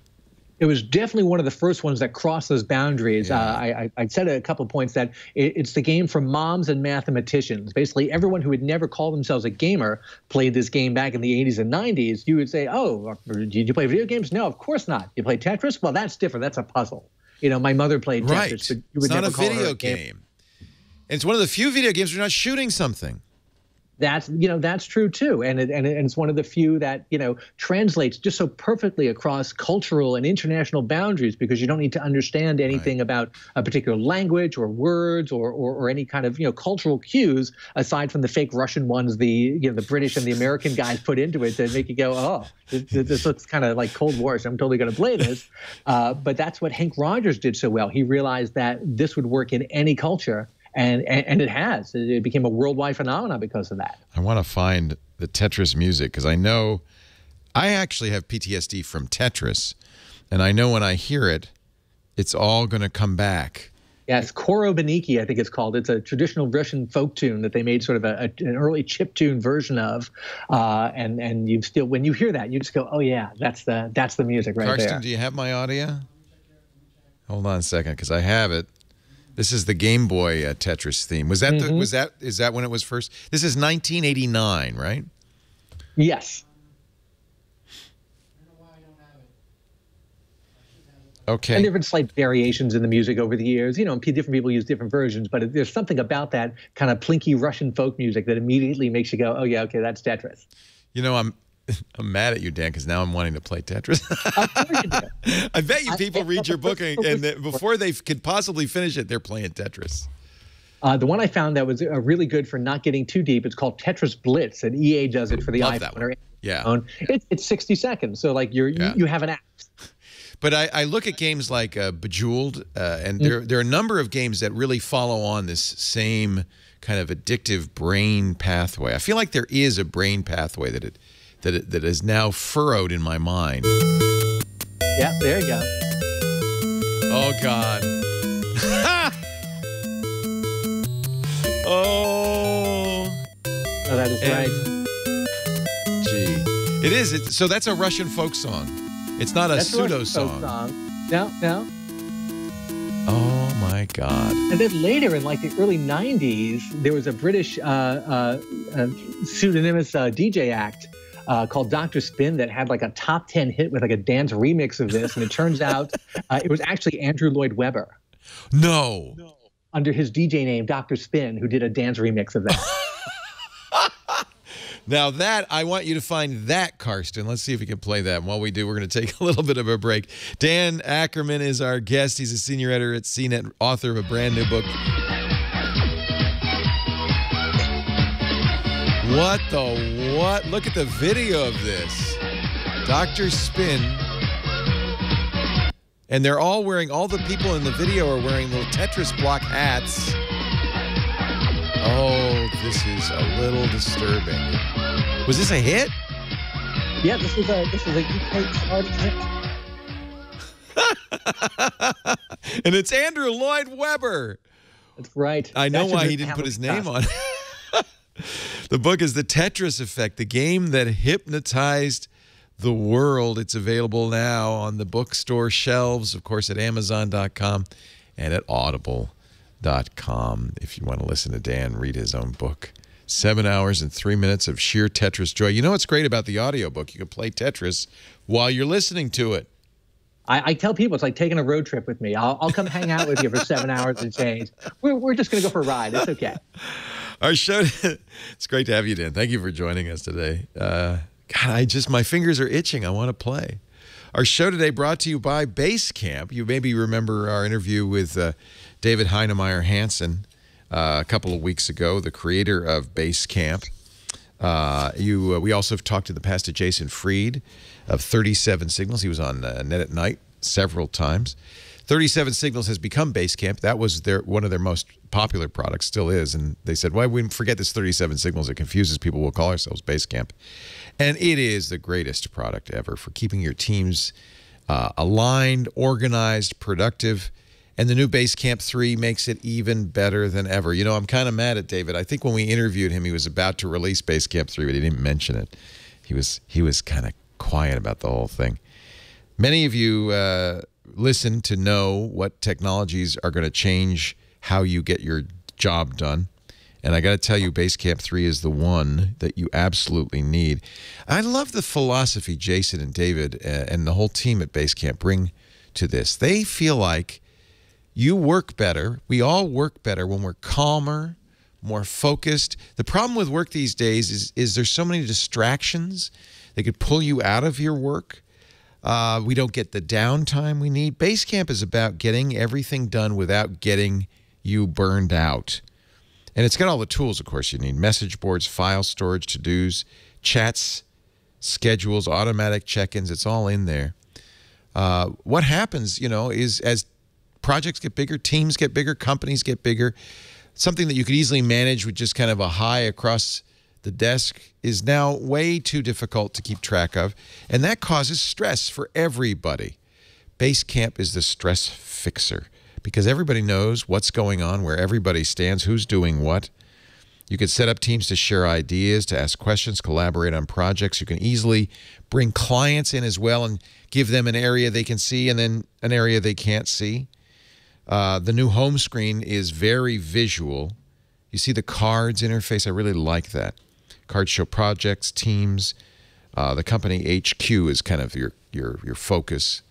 It was definitely one of the first ones that crossed those boundaries. Yeah. Uh, I, I, said a couple of points that it, it's the game for moms and mathematicians. Basically, everyone who would never call themselves a gamer played this game back in the 80s and 90s. You would say, "Oh, did you play video games?" No, of course not. You play Tetris? Well, that's different. That's a puzzle. You know, my mother played Tetris, right. but you would it's never not a video game. game. It's one of the few video games where you're not shooting something that's you know that's true too. And it, and, it, and it's one of the few that you know translates just so perfectly across cultural and international boundaries because you don't need to understand anything right. about a particular language or words or, or, or any kind of you know cultural cues aside from the fake Russian ones the you know the British and the American guys put into it to make you go oh this, this looks kind of like Cold War so I'm totally going to play this. Uh, but that's what Henk Rogers did so well. He realized that this would work in any culture and, and, and it has. It became a worldwide phenomenon because of that. I want to find the Tetris music because I know I actually have PTSD from Tetris, and I know when I hear it, it's all going to come back. Yes, Korobeiniki, I think it's called. It's a traditional Russian folk tune that they made sort of a, a, an early chip tune version of, uh, and and you still when you hear that, you just go, oh yeah, that's the that's the music right Karsten, there. do you have my audio? Hold on a second, because I have it. This is the Game Boy uh, Tetris theme. Was that mm -hmm. the, mm-hmm. was that is that when it was first? This is 1989, right? Yes. Okay. And there have been slight variations in the music over the years. You know, different people use different versions, but there's something about that kind of plinky Russian folk music that immediately makes you go, "Oh yeah, okay, that's Tetris." You know, I'm I'm mad at you, Dan, because now I'm wanting to play Tetris. I bet you people read your book and, and before they could possibly finish it, they're playing Tetris. Uh, the one I found that was uh, really good for not getting too deep, it's called Tetris Blitz, and EA does it for the Love iPhone or yeah. It's, it's 60 seconds, so like you're yeah. you, you, have an app. But I, I, look at games like uh, Bejeweled, uh, and there mm. there are a number of games that really follow on this same kind of addictive brain pathway. I feel like there is a brain pathway that it that, that is now furrowed in my mind. Yeah, there you go. Oh, God. oh. Oh, that is and, right. Gee. It is. It, so that's a Russian folk song. It's not a that's pseudo a song. song. No, no. Oh my God! And then later, in like the early '90s, there was a British uh, uh, uh, pseudonymous uh, DJ act uh, called Dr. Spin that had like a top 10 hit with like a dance remix of this. And it turns out uh, it was actually Andrew Lloyd Webber. No. no. Under his DJ name, Dr. Spin, who did a dance remix of that. Now that I want you to find that, Karsten. Let's see if we can play that. And while we do, we're going to take a little bit of a break. Dan Ackerman is our guest. He's a senior editor at CNET, author of a brand new book, What the what? Look at the video of this. Dr. Spin. And they're all wearing, all the people in the video are wearing little Tetris block hats. Oh, this is a little disturbing. Was this a hit? Yeah, this was a this was a UK chart hit. and it's Andrew Lloyd Webber. That's right. I know why he didn't put his name on it. the book is The Tetris Effect, the game that hypnotized the world. It's available now on the bookstore shelves, of course, at Amazon.com and at Audible.com. If you want to listen to Dan read his own book. Seven hours and three minutes of sheer Tetris joy. You know what's great about the audiobook? You can play Tetris while you're listening to it. I, I, tell people it's like taking a road trip with me. I'll, I'll come hang out with you for seven hours and change. We're, we're just going to go for a ride. It's okay. Our show, it's great to have you, Dan. Thank you for joining us today. Uh, God, I just, my fingers are itching. I want to play. Our show today brought to you by Basecamp. You maybe remember our interview with uh, David Heinemeier Hansson uh, a couple of weeks ago, the creator of Basecamp. Uh, you, uh, we also have talked in the past to Jason Fried of 37 Signals. He was on uh, Net at Night several times. 37 Signals has become Basecamp. That was their one of their most popular products, still is. And they said, why we forget this 37 Signals? It confuses people. We'll call ourselves Basecamp. And it is the greatest product ever for keeping your teams uh, aligned, organized, productive. And the new Basecamp 3 makes it even better than ever. You know, I'm kind of mad at David. I think when we interviewed him, he was about to release Basecamp 3, but he didn't mention it. He was he was kind of quiet about the whole thing. Many of you uh, listen to know what technologies are going to change how you get your job done. And I got to tell you, Basecamp 3 is the one that you absolutely need. I love the philosophy Jason and David uh, and the whole team at Basecamp bring to this. They feel like you work better. We all work better when we're calmer, more focused. The problem with work these days is, is there's so many distractions. that could pull you out of your work. Uh, we don't get the downtime we need. Basecamp is about getting everything done without getting you burned out. And it's got all the tools, of course, you need. Message boards, file storage, to-dos, chats, schedules, automatic check-ins. It's all in there. Uh, what happens, you know, is as projects get bigger, teams get bigger, companies get bigger, something that you could easily manage with just kind of a high across the desk is now way too difficult to keep track of, and that causes stress for everybody. Basecamp is the stress fixer because everybody knows what's going on, where everybody stands, who's doing what. You can set up teams to share ideas, to ask questions, collaborate on projects. You can easily bring clients in as well and give them an area they can see and then an area they can't see. Uh, the new home screen is very visual. You see the cards interface. I really like that. Cards show projects, teams. Uh, the company HQ is kind of your your your focus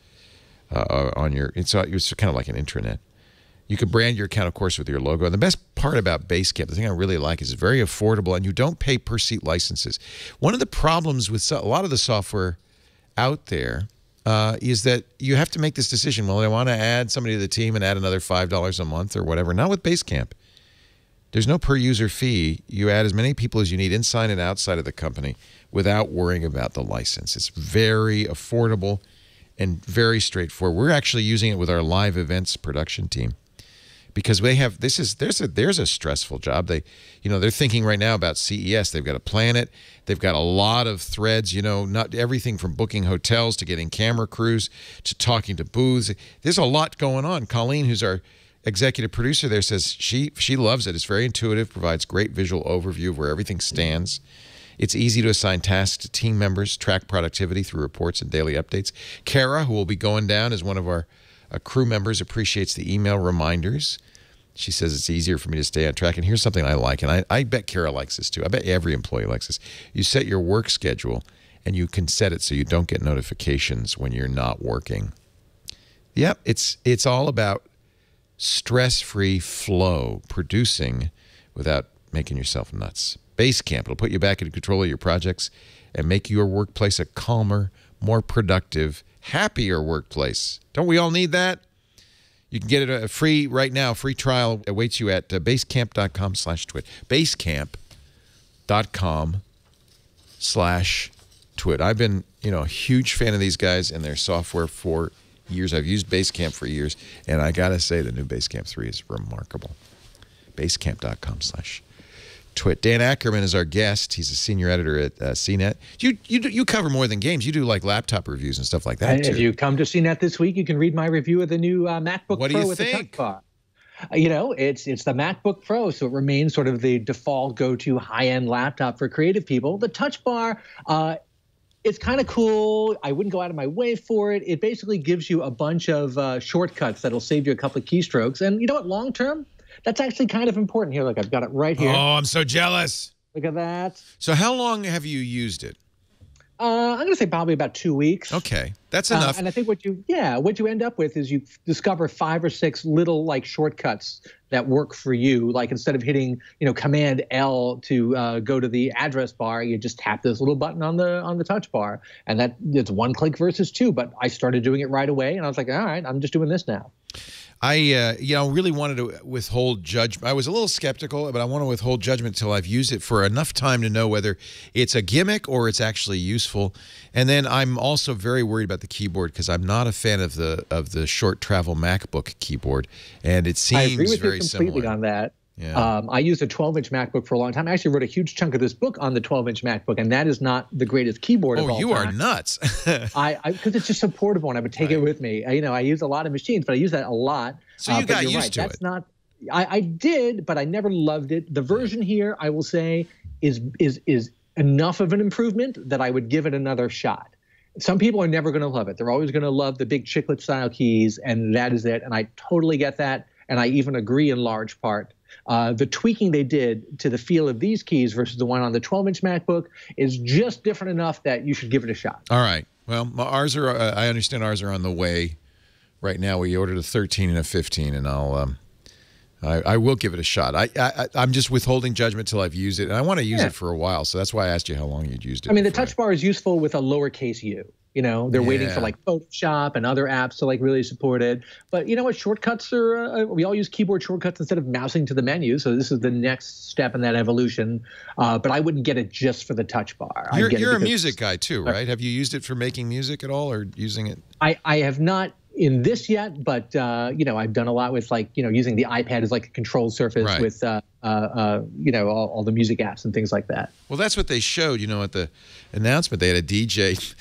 uh, on your. It's it's kind of like an intranet. You can brand your account, of course, with your logo. And the best part about Basecamp, the thing I really like, is it's very affordable, and you don't pay per seat licenses. One of the problems with a lot of the software out there uh, is that you have to make this decision. Well, I want to add somebody to the team and add another five dollars a month or whatever. Not with Basecamp. There's no per user fee. You add as many people as you need inside and outside of the company without worrying about the license. It's very affordable and very straightforward. We're actually using it with our live events production team because they have this is there's a there's a stressful job. They you know, they're thinking right now about CES. They've got to plan it. They've got a lot of threads, you know, not everything from booking hotels to getting camera crews to talking to booths. There's a lot going on. Colleen, who's our executive producer there says she she loves it. It's very intuitive, provides great visual overview of where everything stands. It's easy to assign tasks to team members, track productivity through reports and daily updates. Kara, who will be going down as one of our uh, crew members, appreciates the email reminders. She says it's easier for me to stay on track. And here's something I like, and I, I bet Kara likes this too. I bet every employee likes this. You set your work schedule, and you can set it so you don't get notifications when you're not working. Yep, it's it's all about stress-free flow, producing without making yourself nuts. Basecamp, it'll put you back in control of your projects and make your workplace a calmer, more productive, happier workplace. Don't we all need that? You can get it a free right now. Free trial awaits you at uh, basecamp.com slash twit. Basecamp.com slash twit. I've been, you know, a huge fan of these guys and their software for years. I've used Basecamp for years, and I got to say the new Basecamp 3 is remarkable. Basecamp.com slash twit. Dan Ackerman is our guest. He's a senior editor at uh, CNET. You, you you cover more than games. You do like laptop reviews and stuff like that, and too. If you come to CNET this week, you can read my review of the new uh, MacBook what Pro do you with think? the touch bar. Uh, You know, it's it's the MacBook Pro, so it remains sort of the default go-to high-end laptop for creative people. The Touch Bar, uh, it's kind of cool. I wouldn't go out of my way for it. It basically gives you a bunch of uh, shortcuts that'll save you a couple of keystrokes. And you know what? Long term, that's actually kind of important. Here, look, I've got it right here. Oh, I'm so jealous. Look at that. So how long have you used it? Uh, I'm going to say probably about two weeks. Okay, that's Uh, enough. and I think what you, yeah, what you end up with is you discover five or six little like shortcuts that work for you. Like instead of hitting, you know, Command L to uh, go to the address bar, you just tap this little button on the on the touch bar, and that it's one click versus two. But I started doing it right away, and I was like, all right, I'm just doing this now. I, uh, you know, really wanted to withhold judgment. I was a little skeptical, but I want to withhold judgment until I've used it for enough time to know whether it's a gimmick or it's actually useful. And then I'm also very worried about the keyboard because I'm not a fan of the of the short travel MacBook keyboard, and it seems I agree with very you completely similar. on that. Yeah. Um, I used a 12-inch MacBook for a long time. I actually wrote a huge chunk of this book on the 12-inch MacBook, and that is not the greatest keyboard oh, you are time. nuts. I because it's just so portable, and I would take it with me. I- you know, I use a lot of machines, but I use that a lot. So Uh, you but got used right, to That's it. not. I, I did, but I never loved it. The version here, I will say, is is is enough of an improvement that I would give it another shot. some people are never going to love it. They're always going to love the big chiclet style keys, and that is it. And I totally get that, and I even agree in large part. Uh, the tweaking they did to the feel of these keys versus the one on the 12-inch MacBook is just different enough that you should give it a shot. All right. Well, ours are. Uh, I understand ours are on the way right now. We ordered a 13 and a 15, and I'll. Um, I, I, will give it a shot. I, I am just withholding judgment till I've used it, and I want to use yeah. it for a while. So that's why I asked you how long you'd used it. I mean, the touch bar is useful with a lowercase u. You know, they're yeah. waiting for like Photoshop and other apps to like really support it. But you know what? Shortcuts are, uh, we all use keyboard shortcuts instead of mousing to the menu. So this is the next step in that evolution. Uh, but I wouldn't get it just for the touch bar. You're, you're a music guy too, right? Have you used it for making music at all or using it? I, I have not in this yet, but uh, you know, I've done a lot with like you know using the iPad as like a control surface right. with uh, uh, uh, you know all, all, the music apps and things like that. Well, that's what they showed. You know, at the announcement, they had a DJ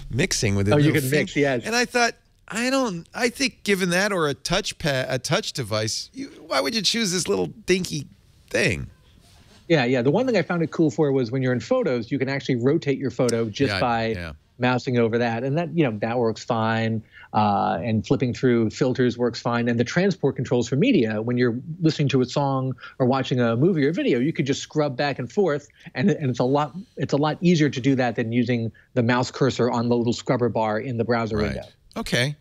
mixing with. Oh, you can mix, yes. And I thought, I don't. I think given that or a touch pad, a touch device, you, why would you choose this little dinky thing? Yeah, yeah. The one thing I found it cool for was when you're in photos, you can actually rotate your photo just yeah, by yeah. Mousing over that, and that you know that works fine uh, and flipping through filters works fine. And the transport controls for media, when you're listening to a song or watching a movie or video, you could just scrub back and forth, and, and it's a lot it's a lot easier to do that than using the mouse cursor on the little scrubber bar in the browser right. window. Okay.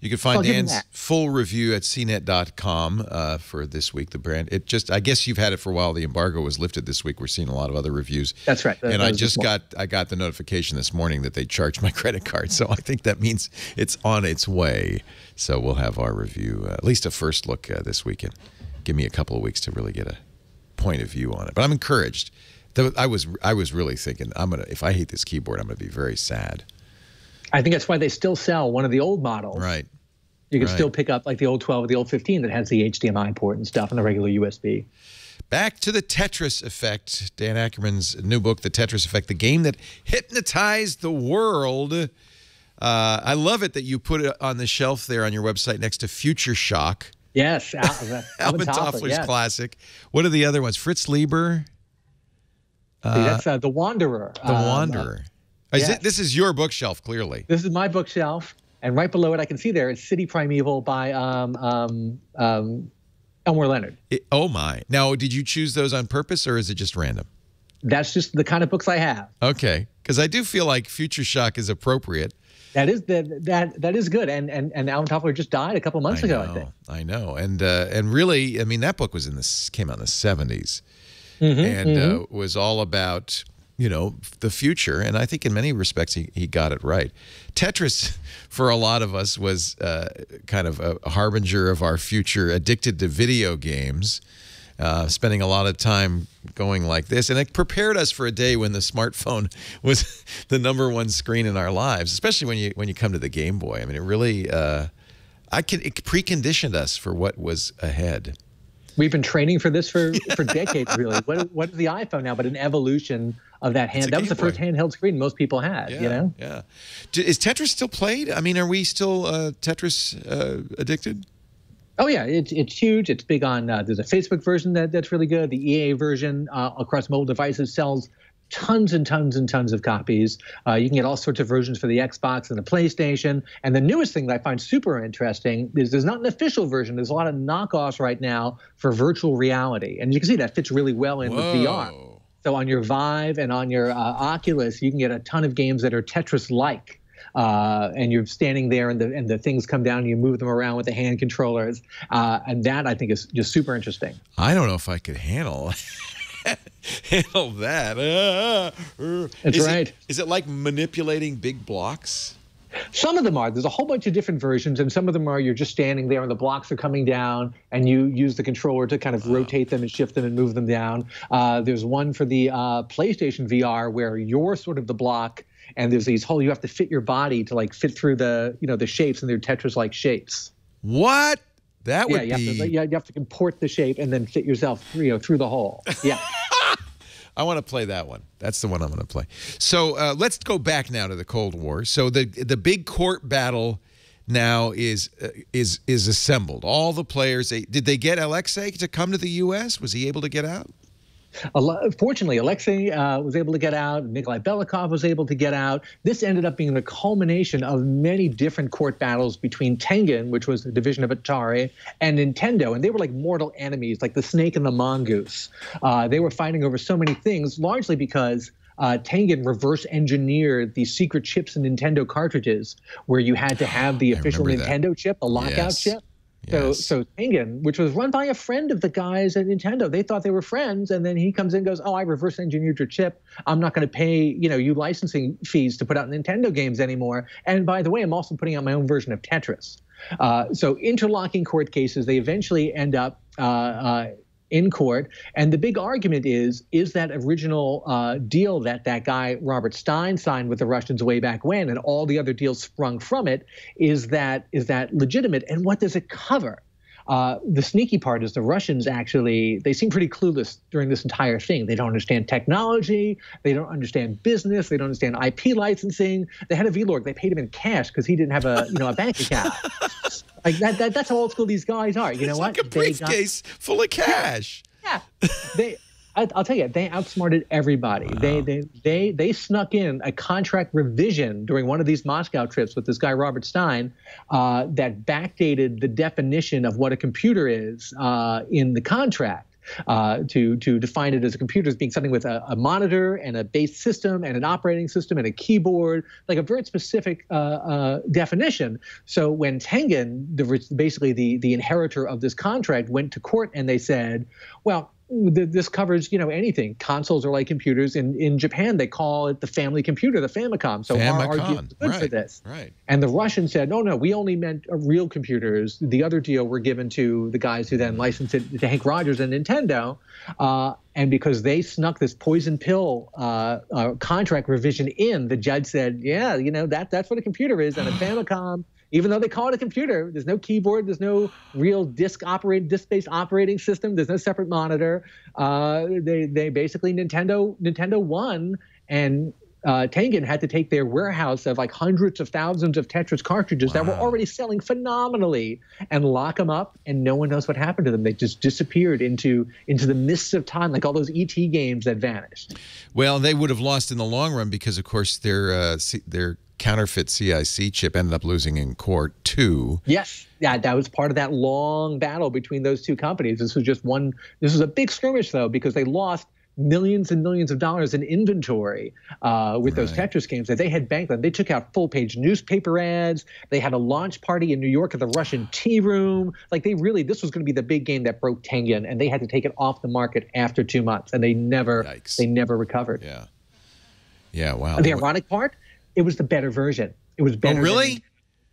You can find Dan's full review at cnet.com uh, for this week. The brand, it just, I guess you've had it for a while. The embargo was lifted this week. We're seeing a lot of other reviews. That's right. That, and that I just got, I got the notification this morning that they charged my credit card. So I think that means it's on its way. So we'll have our review, uh, at least a first look uh, this weekend. Give me a couple of weeks to really get a point of view on it. But I'm encouraged. I was, I was really thinking, I'm gonna, if I hate this keyboard, I'm gonna be very sad. I think that's why they still sell one of the old models. Right. You can right. still pick up like the old 12 or the old 15 that has the HDMI port and stuff and the regular USB. Back to the Tetris Effect, Dan Ackerman's new book, The Tetris Effect, the game that hypnotized the world. Uh, I love it that you put it on the shelf there on your website next to Future Shock. Yes, Alvin, Alvin Toffler's yes. classic. What are the other ones? Fritz Leiber. Uh, that's uh, The Wanderer. The um, Wanderer. Uh, is yes. it, this is your bookshelf, clearly. This is my bookshelf. And right below it, I can see there is City Primeval by um, um, um, Elmore Leonard. It, oh, my. Now, did you choose those on purpose or is it just random? That's just the kind of books I have. Okay. Because I do feel like Future Shock is appropriate. That is that that that is good, and and and Alvin Toffler just died a couple months I ago. I think. I know, and uh, and really, I mean, that book was in this came out in the 70s mm -hmm, and mm -hmm. uh, was all about you know, the future. And I think in many respects, he, he got it right. Tetris, for a lot of us, was uh, kind of a harbinger of our future, addicted to video games, uh, spending a lot of time going like this. And it prepared us for a day when the smartphone was the number one screen in our lives, especially when you, when you come to the Game Boy. I mean, it really, uh, I can, it preconditioned us for what was ahead. We've been training for this for, for decades, really. What, what is the iPhone now but an evolution of that hand? That was the first handheld screen most people had, yeah, you know? Yeah. Is Tetris still played? I mean, are we still uh, Tetris uh, addicted? Oh yeah, it's it's huge. It's big on. Uh, there's a Facebook version that that's really good. The EA version uh, across mobile devices sells tons and tons and tons of copies. Uh, you can get all sorts of versions for the Xbox and the PlayStation. And the newest thing that I find super interesting is there's not an official version. There's a lot of knockoffs right now for virtual reality. And you can see that fits really well in Whoa. with VR. So on your Vive and on your uh, Oculus, you can get a ton of games that are Tetris-like. Uh, and you're standing there and the and the things come down and you move them around with the hand controllers uh, and that I think is just super interesting. I don't know if I could handle handle that. That's is right. It, is it like manipulating big blocks? Some of them are. There's a whole bunch of different versions, and some of them are you're just standing there and the blocks are coming down, and you use the controller to kind of rotate them and shift them and move them down. Uh, there's one for the uh, PlayStation VR where you're sort of the block, and there's these whole you have to fit your body to like fit through the you know the shapes, and they're Tetris-like shapes. What? That would yeah, you be. Have to, yeah, you have to import the shape and then fit yourself, you know, through the hole. Yeah. I want to play that one. That's the one I'm going to play. So uh, let's go back now to the Cold War. So the the big court battle now is uh, is is assembled. All the players. They, did they get Alexei to come to the U.S.? Was he able to get out? Fortunately, Alexei uh, was able to get out. Nikolai Belikov was able to get out. This ended up being the culmination of many different court battles between Tengen, which was a division of Atari, and Nintendo. And they were like mortal enemies, like the snake and the mongoose. Uh, they were fighting over so many things, largely because uh, Tengen reverse engineered the secret chips in Nintendo cartridges, where you had to have the official Nintendo that. chip, the lockout yes. chip. So, yes. so Tengen, which was run by a friend of the guys at Nintendo, they thought they were friends, and then he comes in and goes, "Oh, I reverse engineered your chip. I'm not going to pay, you know, you licensing fees to put out Nintendo games anymore. And by the way, I'm also putting out my own version of Tetris." Uh, so interlocking court cases, they eventually end up uh, uh, in court. And the big argument is is that original uh, deal that that guy Robert Stein signed with the Russians way back when, and all the other deals sprung from it, is that is that legitimate? And what does it cover? Uh, the sneaky part is the Russians actually they seem pretty clueless during this entire thing. They don't understand technology, they don't understand business, they don't understand IP licensing. They had a vlord, they paid him in cash because he didn't have a you know a bank account. like that, that, that's how old school these guys are. You know it's what? Like a briefcase got, full of cash. Yeah, yeah. they I, will tell you, they outsmarted everybody. Wow. They, they, they, they snuck in a contract revision during one of these Moscow trips with this guy Robert Stein uh, that backdated the definition of what a computer is uh, in the contract. Uh, to to define it as a computer as being something with a, a, monitor and a base system and an operating system and a keyboard, like a very specific uh, uh, definition. So when Tengen, the, basically the the inheritor of this contract, went to court and they said, well this covers you know anything. Consoles are like computers. In in japan they call it the family computer the famicom. So Famicom. our argument is good right. for this. right. And the russians said no no we only meant uh, real computers. The other deal were given to the guys who then licensed it to henk rogers and nintendo uh, and because they snuck this poison pill uh, uh, contract revision in the judge said yeah you know that that's what a computer is and a famicom even though they call it a computer. There's no keyboard. There's no real disk operate disk-based operating system. There's no separate monitor. Uh, they they basically Nintendo Nintendo won and. Uh, Tengen had to take their warehouse of like hundreds of thousands of Tetris cartridges wow. that were already selling phenomenally and lock them up, and no one knows what happened to them. They just disappeared into into the mists of time, like all those ET games that vanished. Well, they would have lost in the long run because, of course, their uh, their counterfeit CIC chip ended up losing in court too. Yes, yeah, that was part of that long battle between those two companies. This was just one. This was a big skirmish though because they lost millions and millions of dollars in inventory uh, with right. those Tetris games that they had banked on. They took out full page newspaper ads. They had a launch party in New York at the Russian Tea Room. Like they really, this was going to be the big game that broke Tengen, and they had to take it off the market after two months, and they never, Yikes. they never recovered. Yeah. Yeah. Wow. And the ironic part it was the better version. It was better. Oh, really?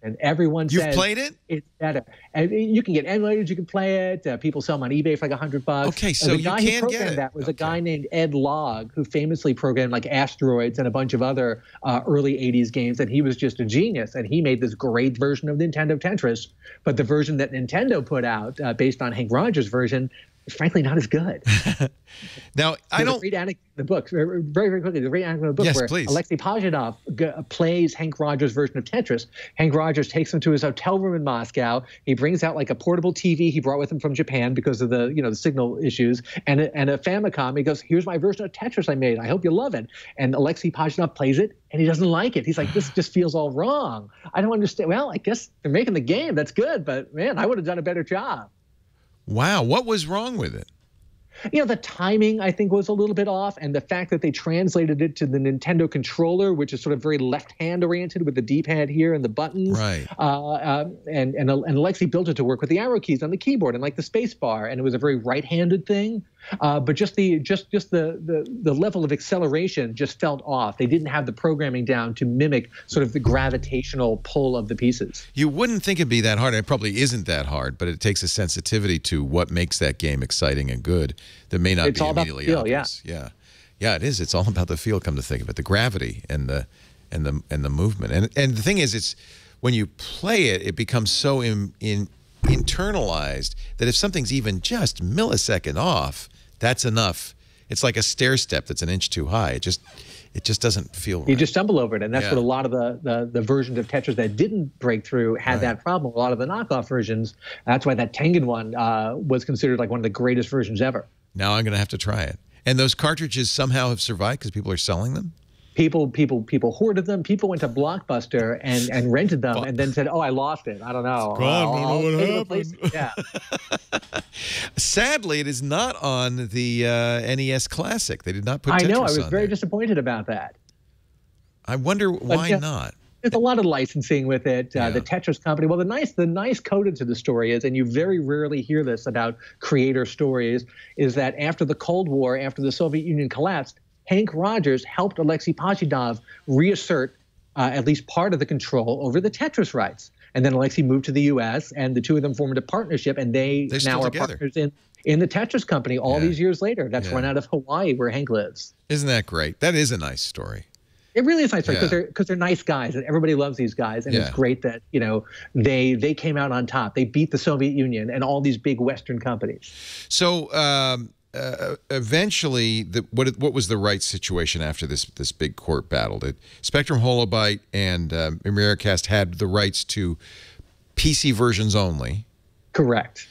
and everyone You've says played it. It's better, and you can get emulators. You can play it. Uh, people sell them on eBay for like a hundred bucks. Okay, so the guy you who can get programmed it. that was okay. a guy named Ed Logg, who famously programmed like Asteroids and a bunch of other uh, early '80s games. And he was just a genius, and he made this great version of Nintendo Tetris. But the version that Nintendo put out, uh, based on Henk Rogers' version, frankly not as good. now I don't read the book very very quickly. The read anecdote the book yes, where please. Alexei Pajitnov g- uh, plays Henk Rogers' version of Tetris. Henk Rogers takes him to his hotel room in Moscow. He brings out like a portable TV he brought with him from Japan because of the you know the signal issues and a, and a Famicom. He goes, "Here's my version of Tetris I made. I hope you love it." And Alexei Pajitnov plays it and he doesn't like it. He's like, "This just feels all wrong. I don't understand." Well, I guess they're making the game. That's good, but man, I would have done a better job. Wow, what was wrong with it? you know the timing i think was a little bit off and the fact that they translated it to the nintendo controller which is sort of very left hand oriented with the d-pad here and the buttons. Right. Uh, uh, and and and alexei built it to work with the arrow keys on the keyboard and like the space bar and it was a very right-handed thing uh, but just the just just the, the the level of acceleration just felt off. They didn't have the programming down to mimic sort of the gravitational pull of the pieces. You wouldn't think it'd be that hard. It probably isn't that hard, but it takes a sensitivity to what makes that game exciting and good that may not it's be all immediately about the feel, obvious. Yeah. yeah, yeah, it is. It's all about the feel. Come to think of it, the gravity and the and the and the movement. And and the thing is, it's when you play it, it becomes so in, in internalized that if something's even just millisecond off, that's enough. It's like a stair step that's an inch too high. It just it just doesn't feel right. You just stumble over it, and that's Yeah. what a lot of the, the the versions of Tetris that didn't break through had Right. that problem. A lot of the knockoff versions. That's why that Tengen one uh, was considered like one of the greatest versions ever. Now I'm going to have to try it. And those cartridges somehow have survived because people are selling them? People people people hoarded them people went to blockbuster and and rented them and then said oh i lost it i don't know God, I don't know what happened. yeah Sadly, it is not on the uh, NES Classic. They did not put. It on. I know i was very there. disappointed about that I wonder why yeah. not. there's a lot of licensing with it. Uh, Yeah. The Tetris company. Well, the nice the nice coded to the story is, and you very rarely hear this about creator stories, is that after the Cold War, after the Soviet Union collapsed, Henk Rogers helped Alexei Pajitnov reassert uh, at least part of the control over the Tetris rights. And then Alexei moved to the U.S. and the two of them formed a partnership, and they They're now are together. partners in in the Tetris company all Yeah. these years later. That's Yeah. run out of Hawaii, where Henk lives. Isn't that great? That is a nice story. It really is nice because Yeah. they're because they're nice guys and everybody loves these guys and Yeah. it's great that you know they they came out on top. They beat the Soviet Union and all these big Western companies. So um, uh, eventually, the, what what was the right situation after this this big court battle? Did Spectrum Holobyte and um, Americast had the rights to PC versions only, Correct.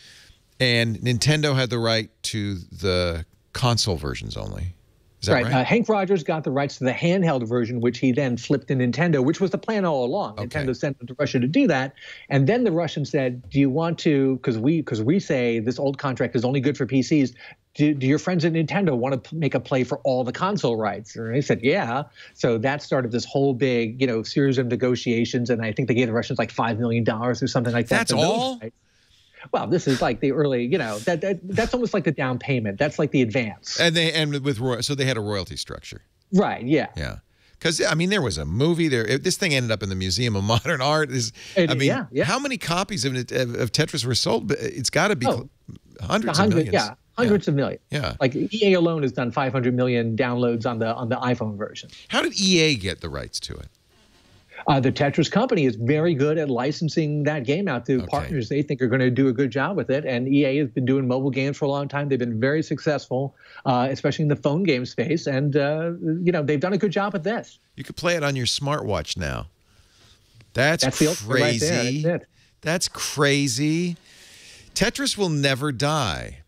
and Nintendo had the right to the console versions only. Is that right? Uh, Henk Rogers got the rights to the handheld version, which he then flipped to Nintendo, which was the plan all along. Okay. Nintendo sent them to Russia to do that, and then the Russians said, "Do you want to? Because we because we say this old contract is only good for PCs. Do, do your friends at Nintendo want to p- make a play for all the console rights?" And they said, "Yeah." So that started this whole big you know series of negotiations, and I think they gave the Russians like five million dollars or something like that. That's all? rights. Well, this is like the early, you know, that, that that's almost like the down payment. That's like the advance. and they and with roy- so they had a royalty structure. right, yeah. Yeah. Because I mean, there was a movie there. it- This thing ended up in the Museum of Modern Art. Is I mean, yeah, yeah. how many copies of, of, of Tetris were sold? It's got to be Oh, hundreds of millions. yeah, hundreds of millions. Yeah. Like EA alone has done 500 million downloads on the on the iPhone version. How did EA get the rights to it? Uh, the Tetris company is very good at licensing that game out to Okay. partners they think are going to do a good job with it. And EA has been doing mobile games for a long time. They've been very successful, uh, especially in the phone game space. And uh, you know they've done a good job with this. You could play it on your smartwatch now. That's, That's right crazy. That's. That's crazy. Tetris will never die.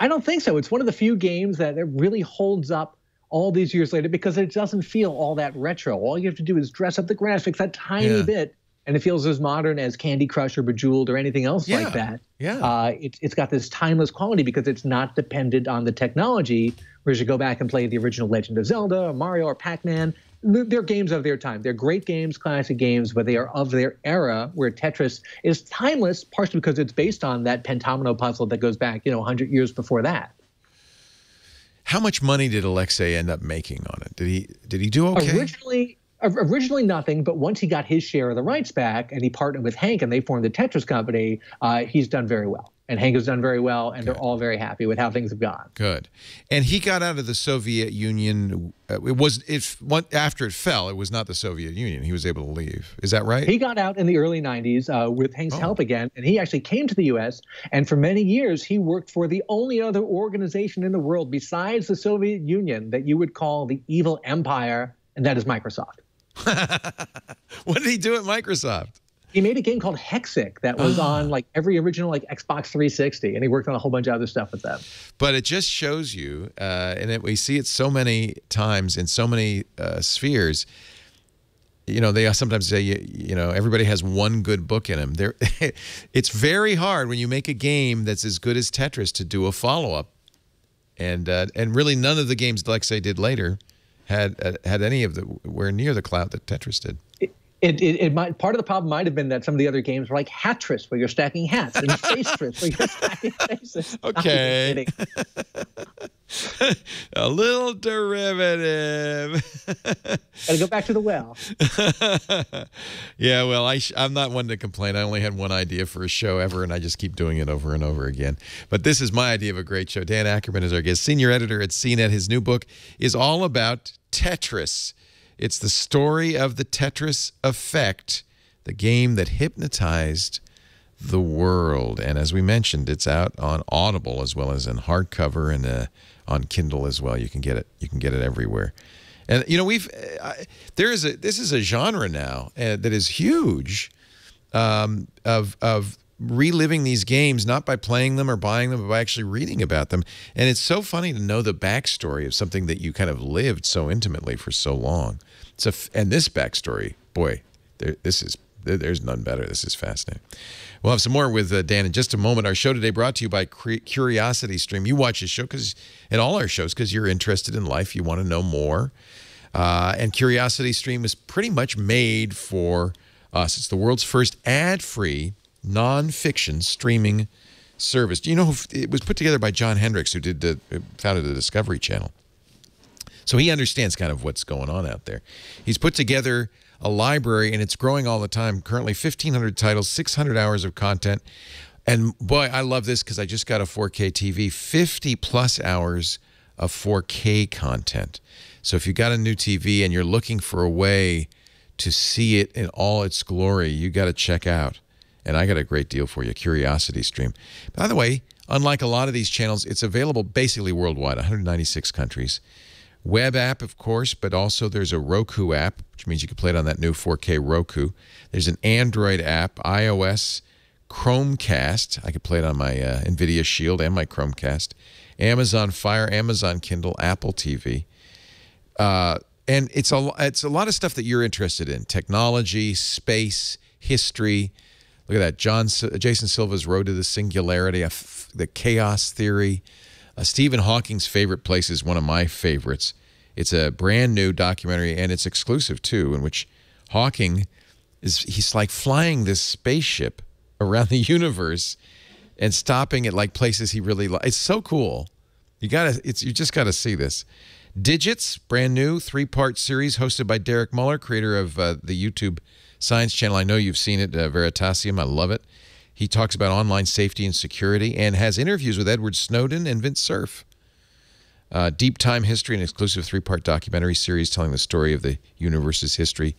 I don't think so. It's one of the few games that it really holds up all these years later because it doesn't feel all that retro. All you have to do is dress up the graphics that tiny Yeah. bit, and it feels as modern as Candy Crush or Bejeweled or anything else Yeah. like that. Yeah. Uh, it, it's got this timeless quality because it's not dependent on the technology. Whereas you go back and play the original Legend of Zelda, or Mario, or Pac-Man, th- they're games of their time. They're great games, classic games, but they are of their era. Where Tetris is timeless, partially because it's based on that pentomino puzzle that goes back, you know, 100 years before that. How much money did Alexei end up making on it? Did he did he do okay? Originally, originally nothing, but once he got his share of the rights back and he partnered with Henk and they formed the Tetris company, uh, he's done very well. And Henk has done very well, and they're all very happy with how things have gone. Good. And he got out of the Soviet Union. Uh, it was if one after it fell, it was not the Soviet Union. He was able to leave. Is that right? He got out in the early 90s uh, with Henk's Oh. help again, and he actually came to the U.S. And for many years, he worked for the only other organization in the world besides the Soviet Union that you would call the evil empire, and that is Microsoft. what did he do at Microsoft? He made a game called Hexic that was Ah. on like every original like Xbox 360, and he worked on a whole bunch of other stuff with them. But it just shows you, uh, and it, we see it so many times in so many uh, spheres. You know, they sometimes say, you, you know, everybody has one good book in them. There, it's very hard when you make a game that's as good as Tetris to do a follow up, and uh, and really none of the games Alexei did later had uh, had any of the where near the clout that Tetris did. It, it, it might part of the problem might have been that some of the other games were like Hatris, where you're stacking hats, and Facetris, where you're stacking faces. Okay. a little derivative. Gotta go back to the well. yeah, well, I sh- I'm not one to complain. I only had one idea for a show ever, and I just keep doing it over and over again. But this is my idea of a great show. Dan Ackerman is our guest, senior editor at CNET. His new book is all about Tetris. It's the story of the Tetris effect, the game that hypnotized the world. And as we mentioned, it's out on Audible as well as in hardcover and uh, on Kindle as well. You can get it. You can get it everywhere. And you know, we've uh, there is a this is a genre now uh, that is huge um, of of reliving these games not by playing them or buying them, but by actually reading about them. And it's so funny to know the backstory of something that you kind of lived so intimately for so long. So, and this backstory, boy, there, this is there's none better. This is fascinating. We'll have some more with uh, Dan in just a moment. Our show today brought to you by Curiosity Stream. You watch this show because, and all our shows, because you're interested in life. You want to know more. Uh, and Curiosity Stream is pretty much made for us. It's the world's first ad-free nonfiction streaming service. Do you know it was put together by John Hendricks, who did the, founded the Discovery Channel. So he understands kind of what's going on out there. He's put together a library, and it's growing all the time. Currently, 1,500 titles, 600 hours of content. And boy, I love this because I just got a 4K TV, 50 plus hours of 4K content. So if you got a new TV and you're looking for a way to see it in all its glory, you got to check out. And I got a great deal for you, Curiosity Stream. By the way, unlike a lot of these channels, it's available basically worldwide, 196 countries. Web app, of course, but also there's a Roku app, which means you can play it on that new 4K Roku. There's an Android app, iOS, Chromecast. I can play it on my uh, NVIDIA Shield and my Chromecast. Amazon Fire, Amazon Kindle, Apple TV. Uh, and it's a, it's a lot of stuff that you're interested in. Technology, space, history. Look at that. John, Jason Silva's Road to the Singularity, the Chaos Theory. Uh, Stephen Hawking's favorite place is one of my favorites. It's a brand new documentary, and it's exclusive too, in which Hawking is he's like flying this spaceship around the universe and stopping at like places he really likes. It's so cool. You gotta, it's you just gotta see this. Digits, brand new three-part series hosted by Derek Muller, creator of uh, the YouTube Science Channel. I know you've seen it, uh, Veritasium. I love it. He talks about online safety and security and has interviews with Edward Snowden and Vint Cerf. Uh, deep time history, an exclusive three-part documentary series telling the story of the universe's history.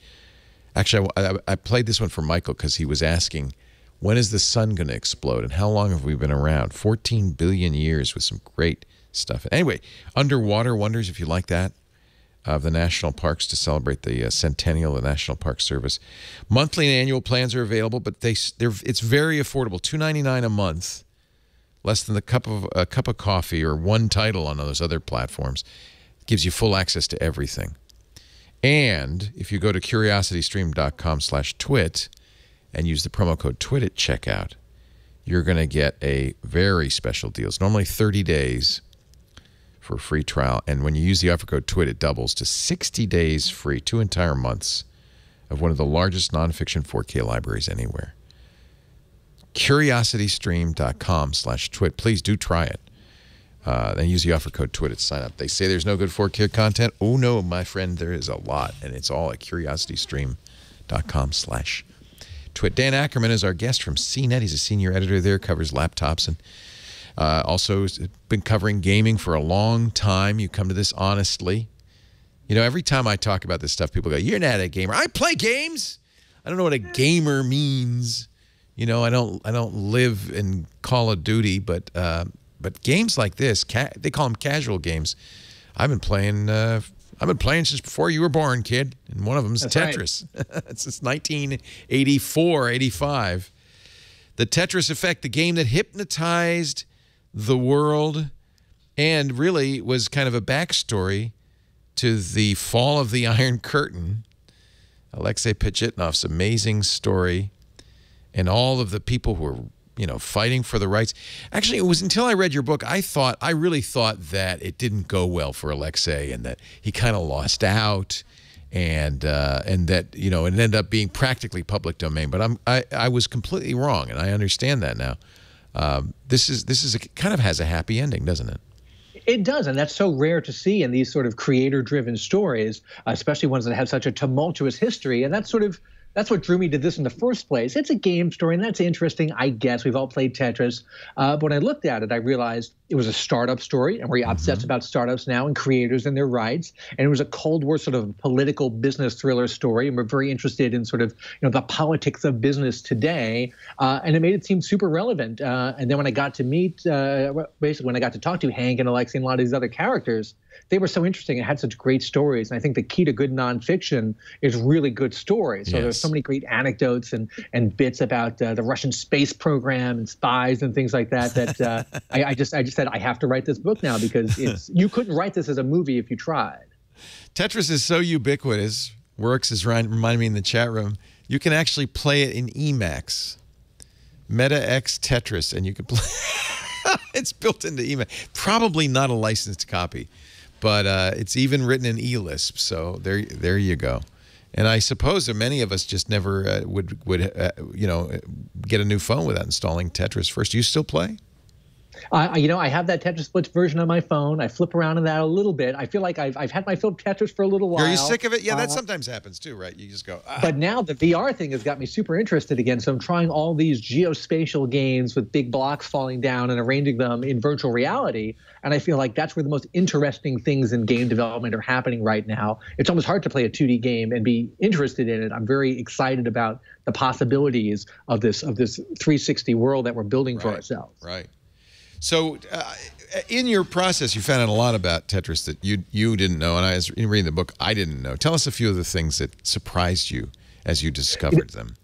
Actually, I, I, I played this one for Michael because he was asking, when is the sun going to explode and how long have we been around? 14 billion years with some great stuff. Anyway, Underwater Wonders, if you like that of the national parks to celebrate the uh, centennial of the National Park Service. Monthly and annual plans are available, but they they're it's very affordable. Two ninety nine a month, less than the cup of a cup of coffee or one title on those other platforms. It gives you full access to everything. And if you go to curiositystream.com/twit and use the promo code TWIT at checkout, you're going to get a very special deal. It's normally 30 days for a free trial. And when you use the offer code TWIT, it doubles to 60 days free, two entire months of one of the largest nonfiction 4K libraries anywhere. CuriosityStream.com slash TWIT. Please do try it. Uh, and use the offer code TWIT to sign up. They say there's no good 4K content. Oh, no, my friend, there is a lot. And it's all at CuriosityStream.com slash TWIT. Dan Ackerman is our guest from CNET. He's a senior editor there, covers laptops and uh, also, been covering gaming for a long time. You come to this honestly. You know, every time I talk about this stuff, people go, "You're not a gamer." I play games. I don't know what a gamer means. You know, I don't. I don't live in Call of Duty, but uh, but games like this, they call them casual games. I've been playing. Uh, I've been playing since before you were born, kid. And one of them is Tetris. Right. it's since 1984, 85. The Tetris Effect, the game that hypnotized the world and really was kind of a backstory to the fall of the Iron Curtain, Alexei Pajitnov's amazing story, and all of the people who were, you know, fighting for the rights. Actually, it was until I read your book, I thought, I really thought that it didn't go well for Alexei and that he kind of lost out and uh, and that, you know, it ended up being practically public domain. But I'm, I, I was completely wrong, and I understand that now. Um, this is this is a, kind of has a happy ending, doesn't it? It does, and that's so rare to see in these sort of creator-driven stories, especially ones that have such a tumultuous history. And that's sort of that's what drew me to this in the first place. It's a game story, and that's interesting, I guess. We've all played Tetris, uh, but when I looked at it, I realized it was a startup story, and we're obsessed Mm-hmm. about startups now and creators and their rights. And it was a Cold War sort of political business thriller story, and we're very interested in sort of you know the politics of business today. Uh, and it made it seem super relevant. Uh, and then when I got to meet, uh, basically when I got to talk to Henk and Alexei and a lot of these other characters, they were so interesting and had such great stories. And I think the key to good nonfiction is really good stories. So Yes. there's so many great anecdotes and and bits about uh, the Russian space program and spies and things like that. That uh, I, I just I just said I have to write this book now because it's you couldn't write this as a movie if you tried. Tetris is so ubiquitous. Works is reminding me in the chat room. You can actually play it in Emacs, Meta X Tetris, and you can play. it's built into Emacs. Probably not a licensed copy, but uh, it's even written in eLisp. So there, there you go. And I suppose that many of us just never uh, would would uh, you know get a new phone without installing Tetris first. Do you still play? I, you know, I have that Tetris Blitz version on my phone. I flip around in that a little bit. I feel like I've, I've had my fill of Tetris for a little while. Are you sick of it? Yeah, that Uh, sometimes happens too, right? You just go. Ah. But now the VR thing has got me super interested again. So I'm trying all these geospatial games with big blocks falling down and arranging them in virtual reality. And I feel like that's where the most interesting things in game development are happening right now. It's almost hard to play a 2D game and be interested in it. I'm very excited about the possibilities of this of this 360 world that we're building for ourselves. Right. So, uh, in your process, you found out a lot about Tetris that you you didn't know, and I was reading the book. I didn't know. Tell us a few of the things that surprised you as you discovered them.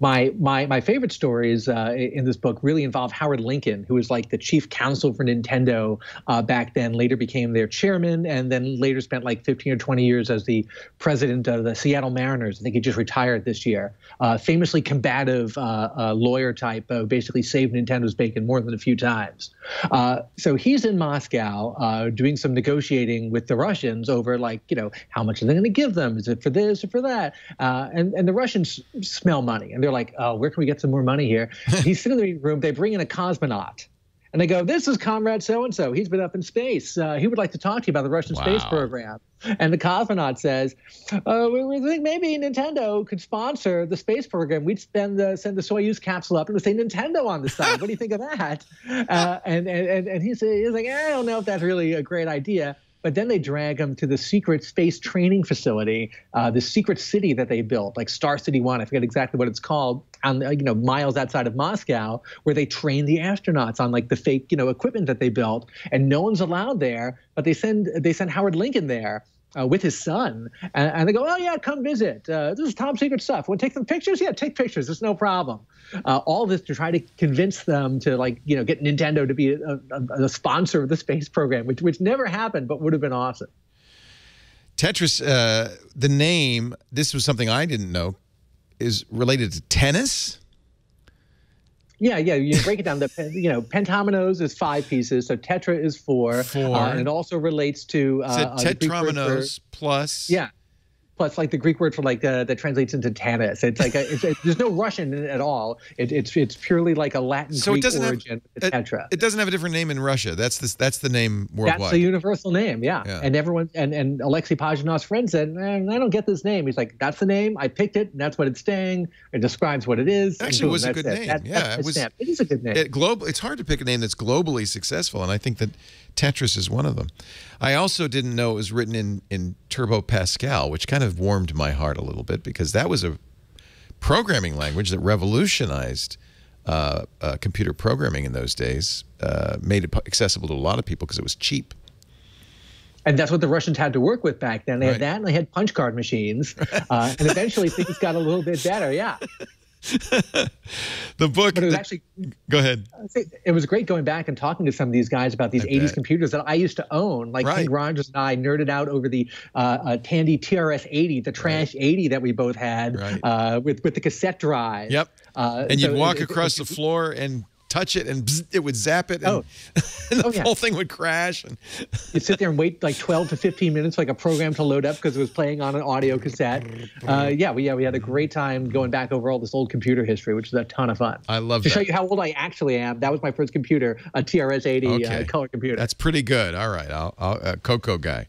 My my my favorite stories uh, in this book really involve Howard Lincoln, who was like the chief counsel for Nintendo uh, back then. Later became their chairman, and then later spent like 15 or 20 years as the president of the Seattle Mariners. I think he just retired this year. Uh, famously combative uh, uh, lawyer type, basically saved Nintendo's bacon more than a few times. Uh, so he's in Moscow doing some negotiating with the Russians over like you know how much are they going to give them? Is it for this or for that? And and the Russians smell money, and they're like, oh, where can we get some more money here? he's sitting in the room. They bring in a cosmonaut. And they go, this is Comrade so and so. He's been up in space. Uh, he would like to talk to you about the Russian space program. And the cosmonaut says, uh, we, we think maybe Nintendo could sponsor the space program. We'd spend the, send the Soyuz capsule up and would say Nintendo on the side. what do you think of that? Uh, and, and, and, and he's, he's like, I don't know if that's really a great idea. But then they drag him to the secret space training facility, uh, the secret city that they built, like Star City One. I forget exactly what it's called, on uh, you know miles outside of Moscow, where they train the astronauts on like the fake you know equipment that they built, and no one's allowed there. But they send they send Howard Lincoln there. Uh, with his son, and, and they go, "Oh yeah, come visit. Uh, this is top secret stuff. Want to take some pictures? Yeah, take pictures. It's no problem." Uh, all this to try to convince them to like, you know, get Nintendo to be a, a, a sponsor of the space program, which which never happened, but would have been awesome. Tetris, uh, the name. This was something I didn't know. Is related to tennis. Yeah, yeah. You break it down. The you know pentominoes is five pieces, so tetra is four. Four. Uh, and it also relates to uh, it uh, the Greek word for- tetrominoes plus? Yeah. Plus, like the Greek word for like uh, that translates into tennis. It's like a, it's, it, there's no Russian in it at all. It, it's it's purely like a Latin So Greek it doesn't origin. have tetra. it doesn't have a different name in Russia. That's the that's the name worldwide. That's the universal name, yeah. Yeah. And everyone and and Alexei Pajitnov's friend said, "Man, I don't get this name." He's like, "That's the name. I picked it, and that's what it's saying. It describes what it is." Actually, it boom, was a good name. That- Yeah, it was- stamp. It is a good name. it global it's hard to pick a name that's globally successful and i think that tetris is one of them i also didn't know it was written in in turbo pascal which kind of warmed my heart a little bit because that was a programming language that revolutionized uh, uh, computer programming in those days uh, made it accessible to a lot of people because it was cheap and that's what the Russians had to work with back then. They Right. had that, and they had punch card machines. Uh, and eventually, things got a little bit better. Yeah, the book but it was actually go ahead it was great going back and talking to some of these guys about these I 80s bet. computers that I used to own. Like Right. Henk Rogers and I nerded out over the uh, uh, Tandy TRS 80, the trash 80 that we both had Right. uh, with with the cassette drive. Yep. Uh, and you'd walk it- it- across it- the floor and touch it and bzz, it would zap it and, Oh. and the Oh, yeah. whole thing would crash and You'd sit there and wait like 12 to 15 minutes for like a program to load up because it was playing on an audio cassette. Uh, yeah, we yeah we had a great time going back over all this old computer history, which is a ton of fun. I love to that. show you how old I actually am, that was my first computer, a TRS 80 Okay. uh, color computer. That's pretty good. All right, I'll, I'll uh, Coco guy.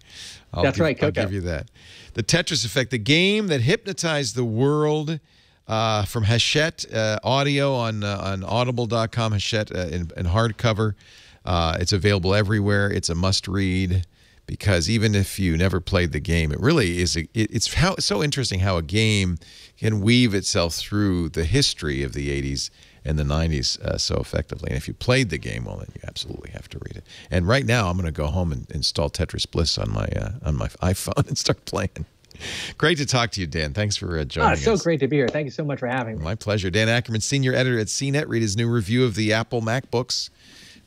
I'll That's give, right, I'll Coco. give you that. The Tetris Effect, the game that hypnotized the world. Uh, from Hachette uh, Audio on uh, on Audible.com, Hachette uh, in, in hardcover. Uh, it's available everywhere. It's a must read because even if you never played the game, it really is. A, it, it's how it's so interesting how a game can weave itself through the history of the 80s and the 90s uh, so effectively. And if you played the game, well, then you absolutely have to read it. And right now, I'm going to go home and install Tetris Blitz on my on my iPhone and start playing. Great to talk to you, Dan. Thanks for uh, joining oh, so us. great to be here. Thank you so much for having me. My pleasure. Dan Ackerman, senior editor at CNET. Read his new review of the Apple MacBooks,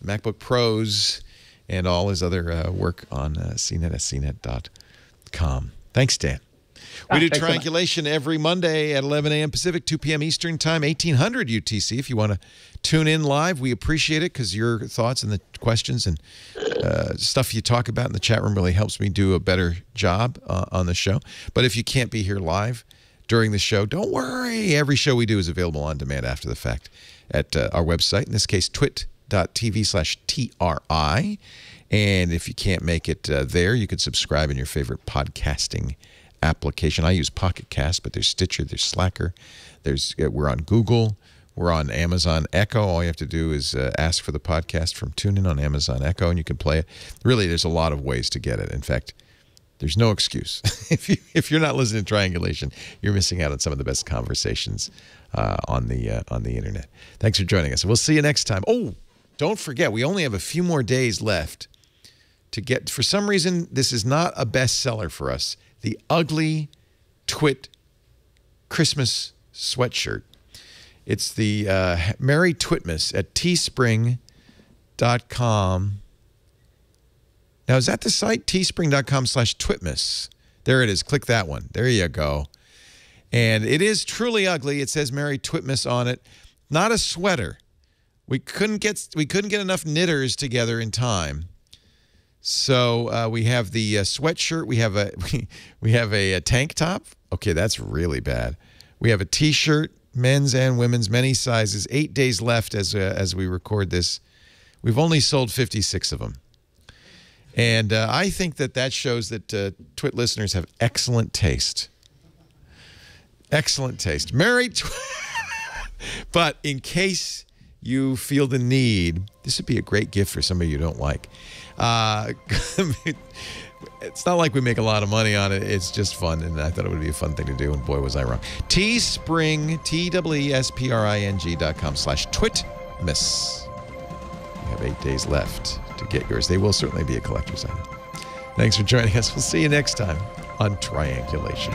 MacBook Pros, and all his other uh, work on uh, CNET at CNET.com. Thanks, Dan. We Ah, do thanks so much. triangulation every Monday at 11 a.m. Pacific, 2 p.m. Eastern Time, 1800 UTC. If you want to tune in live, we appreciate it because your thoughts and the questions and uh, stuff you talk about in the chat room really helps me do a better job uh, on the show. But if you can't be here live during the show, don't worry. Every show we do is available on demand after the fact at uh, our website, in this case, twit.tv slash TRI. And if you can't make it uh, there, you can subscribe in your favorite podcasting application. I use Pocket Cast, but there's Stitcher, there's Slacker, there's uh, we're on Google, we're on Amazon Echo. All you have to do is uh, ask for the podcast from TuneIn on Amazon Echo, and you can play it. Really, there's a lot of ways to get it. In fact, there's no excuse if you if you're not listening to Triangulation, you're missing out on some of the best conversations uh, on the uh, on the internet. Thanks for joining us. We'll see you next time. Oh, don't forget, we only have a few more days left to get. For some reason, this is not a bestseller for us. The ugly twit Christmas sweatshirt. It's the uh, Merry Twitmas at teespring.com. Now, is that the site? Teespring.com slash Twitmas. There it is. Click that one. There you go. And it is truly ugly. It says Merry Twitmas on it. Not a sweater. We couldn't get we couldn't get enough knitters together in time. So uh, we have the uh, sweatshirt. We have a we, we have a, a tank top. Okay, that's really bad. We have a T-shirt, men's and women's, many sizes. Eight days left as uh, as we record this. We've only sold 56 of them, and uh, I think that that shows that uh, Twit listeners have excellent taste. Excellent taste. Tw- but in case you feel the need, this would be a great gift for somebody you don't like. Uh, it's not like we make a lot of money on it. It's just fun, and I thought it would be a fun thing to do. And boy, was I wrong. Teespring, T W E S P R I N G dot com slash twitmiss. You have eight days left to get yours. They will certainly be a collector's item. Thanks for joining us. We'll see you next time on Triangulation.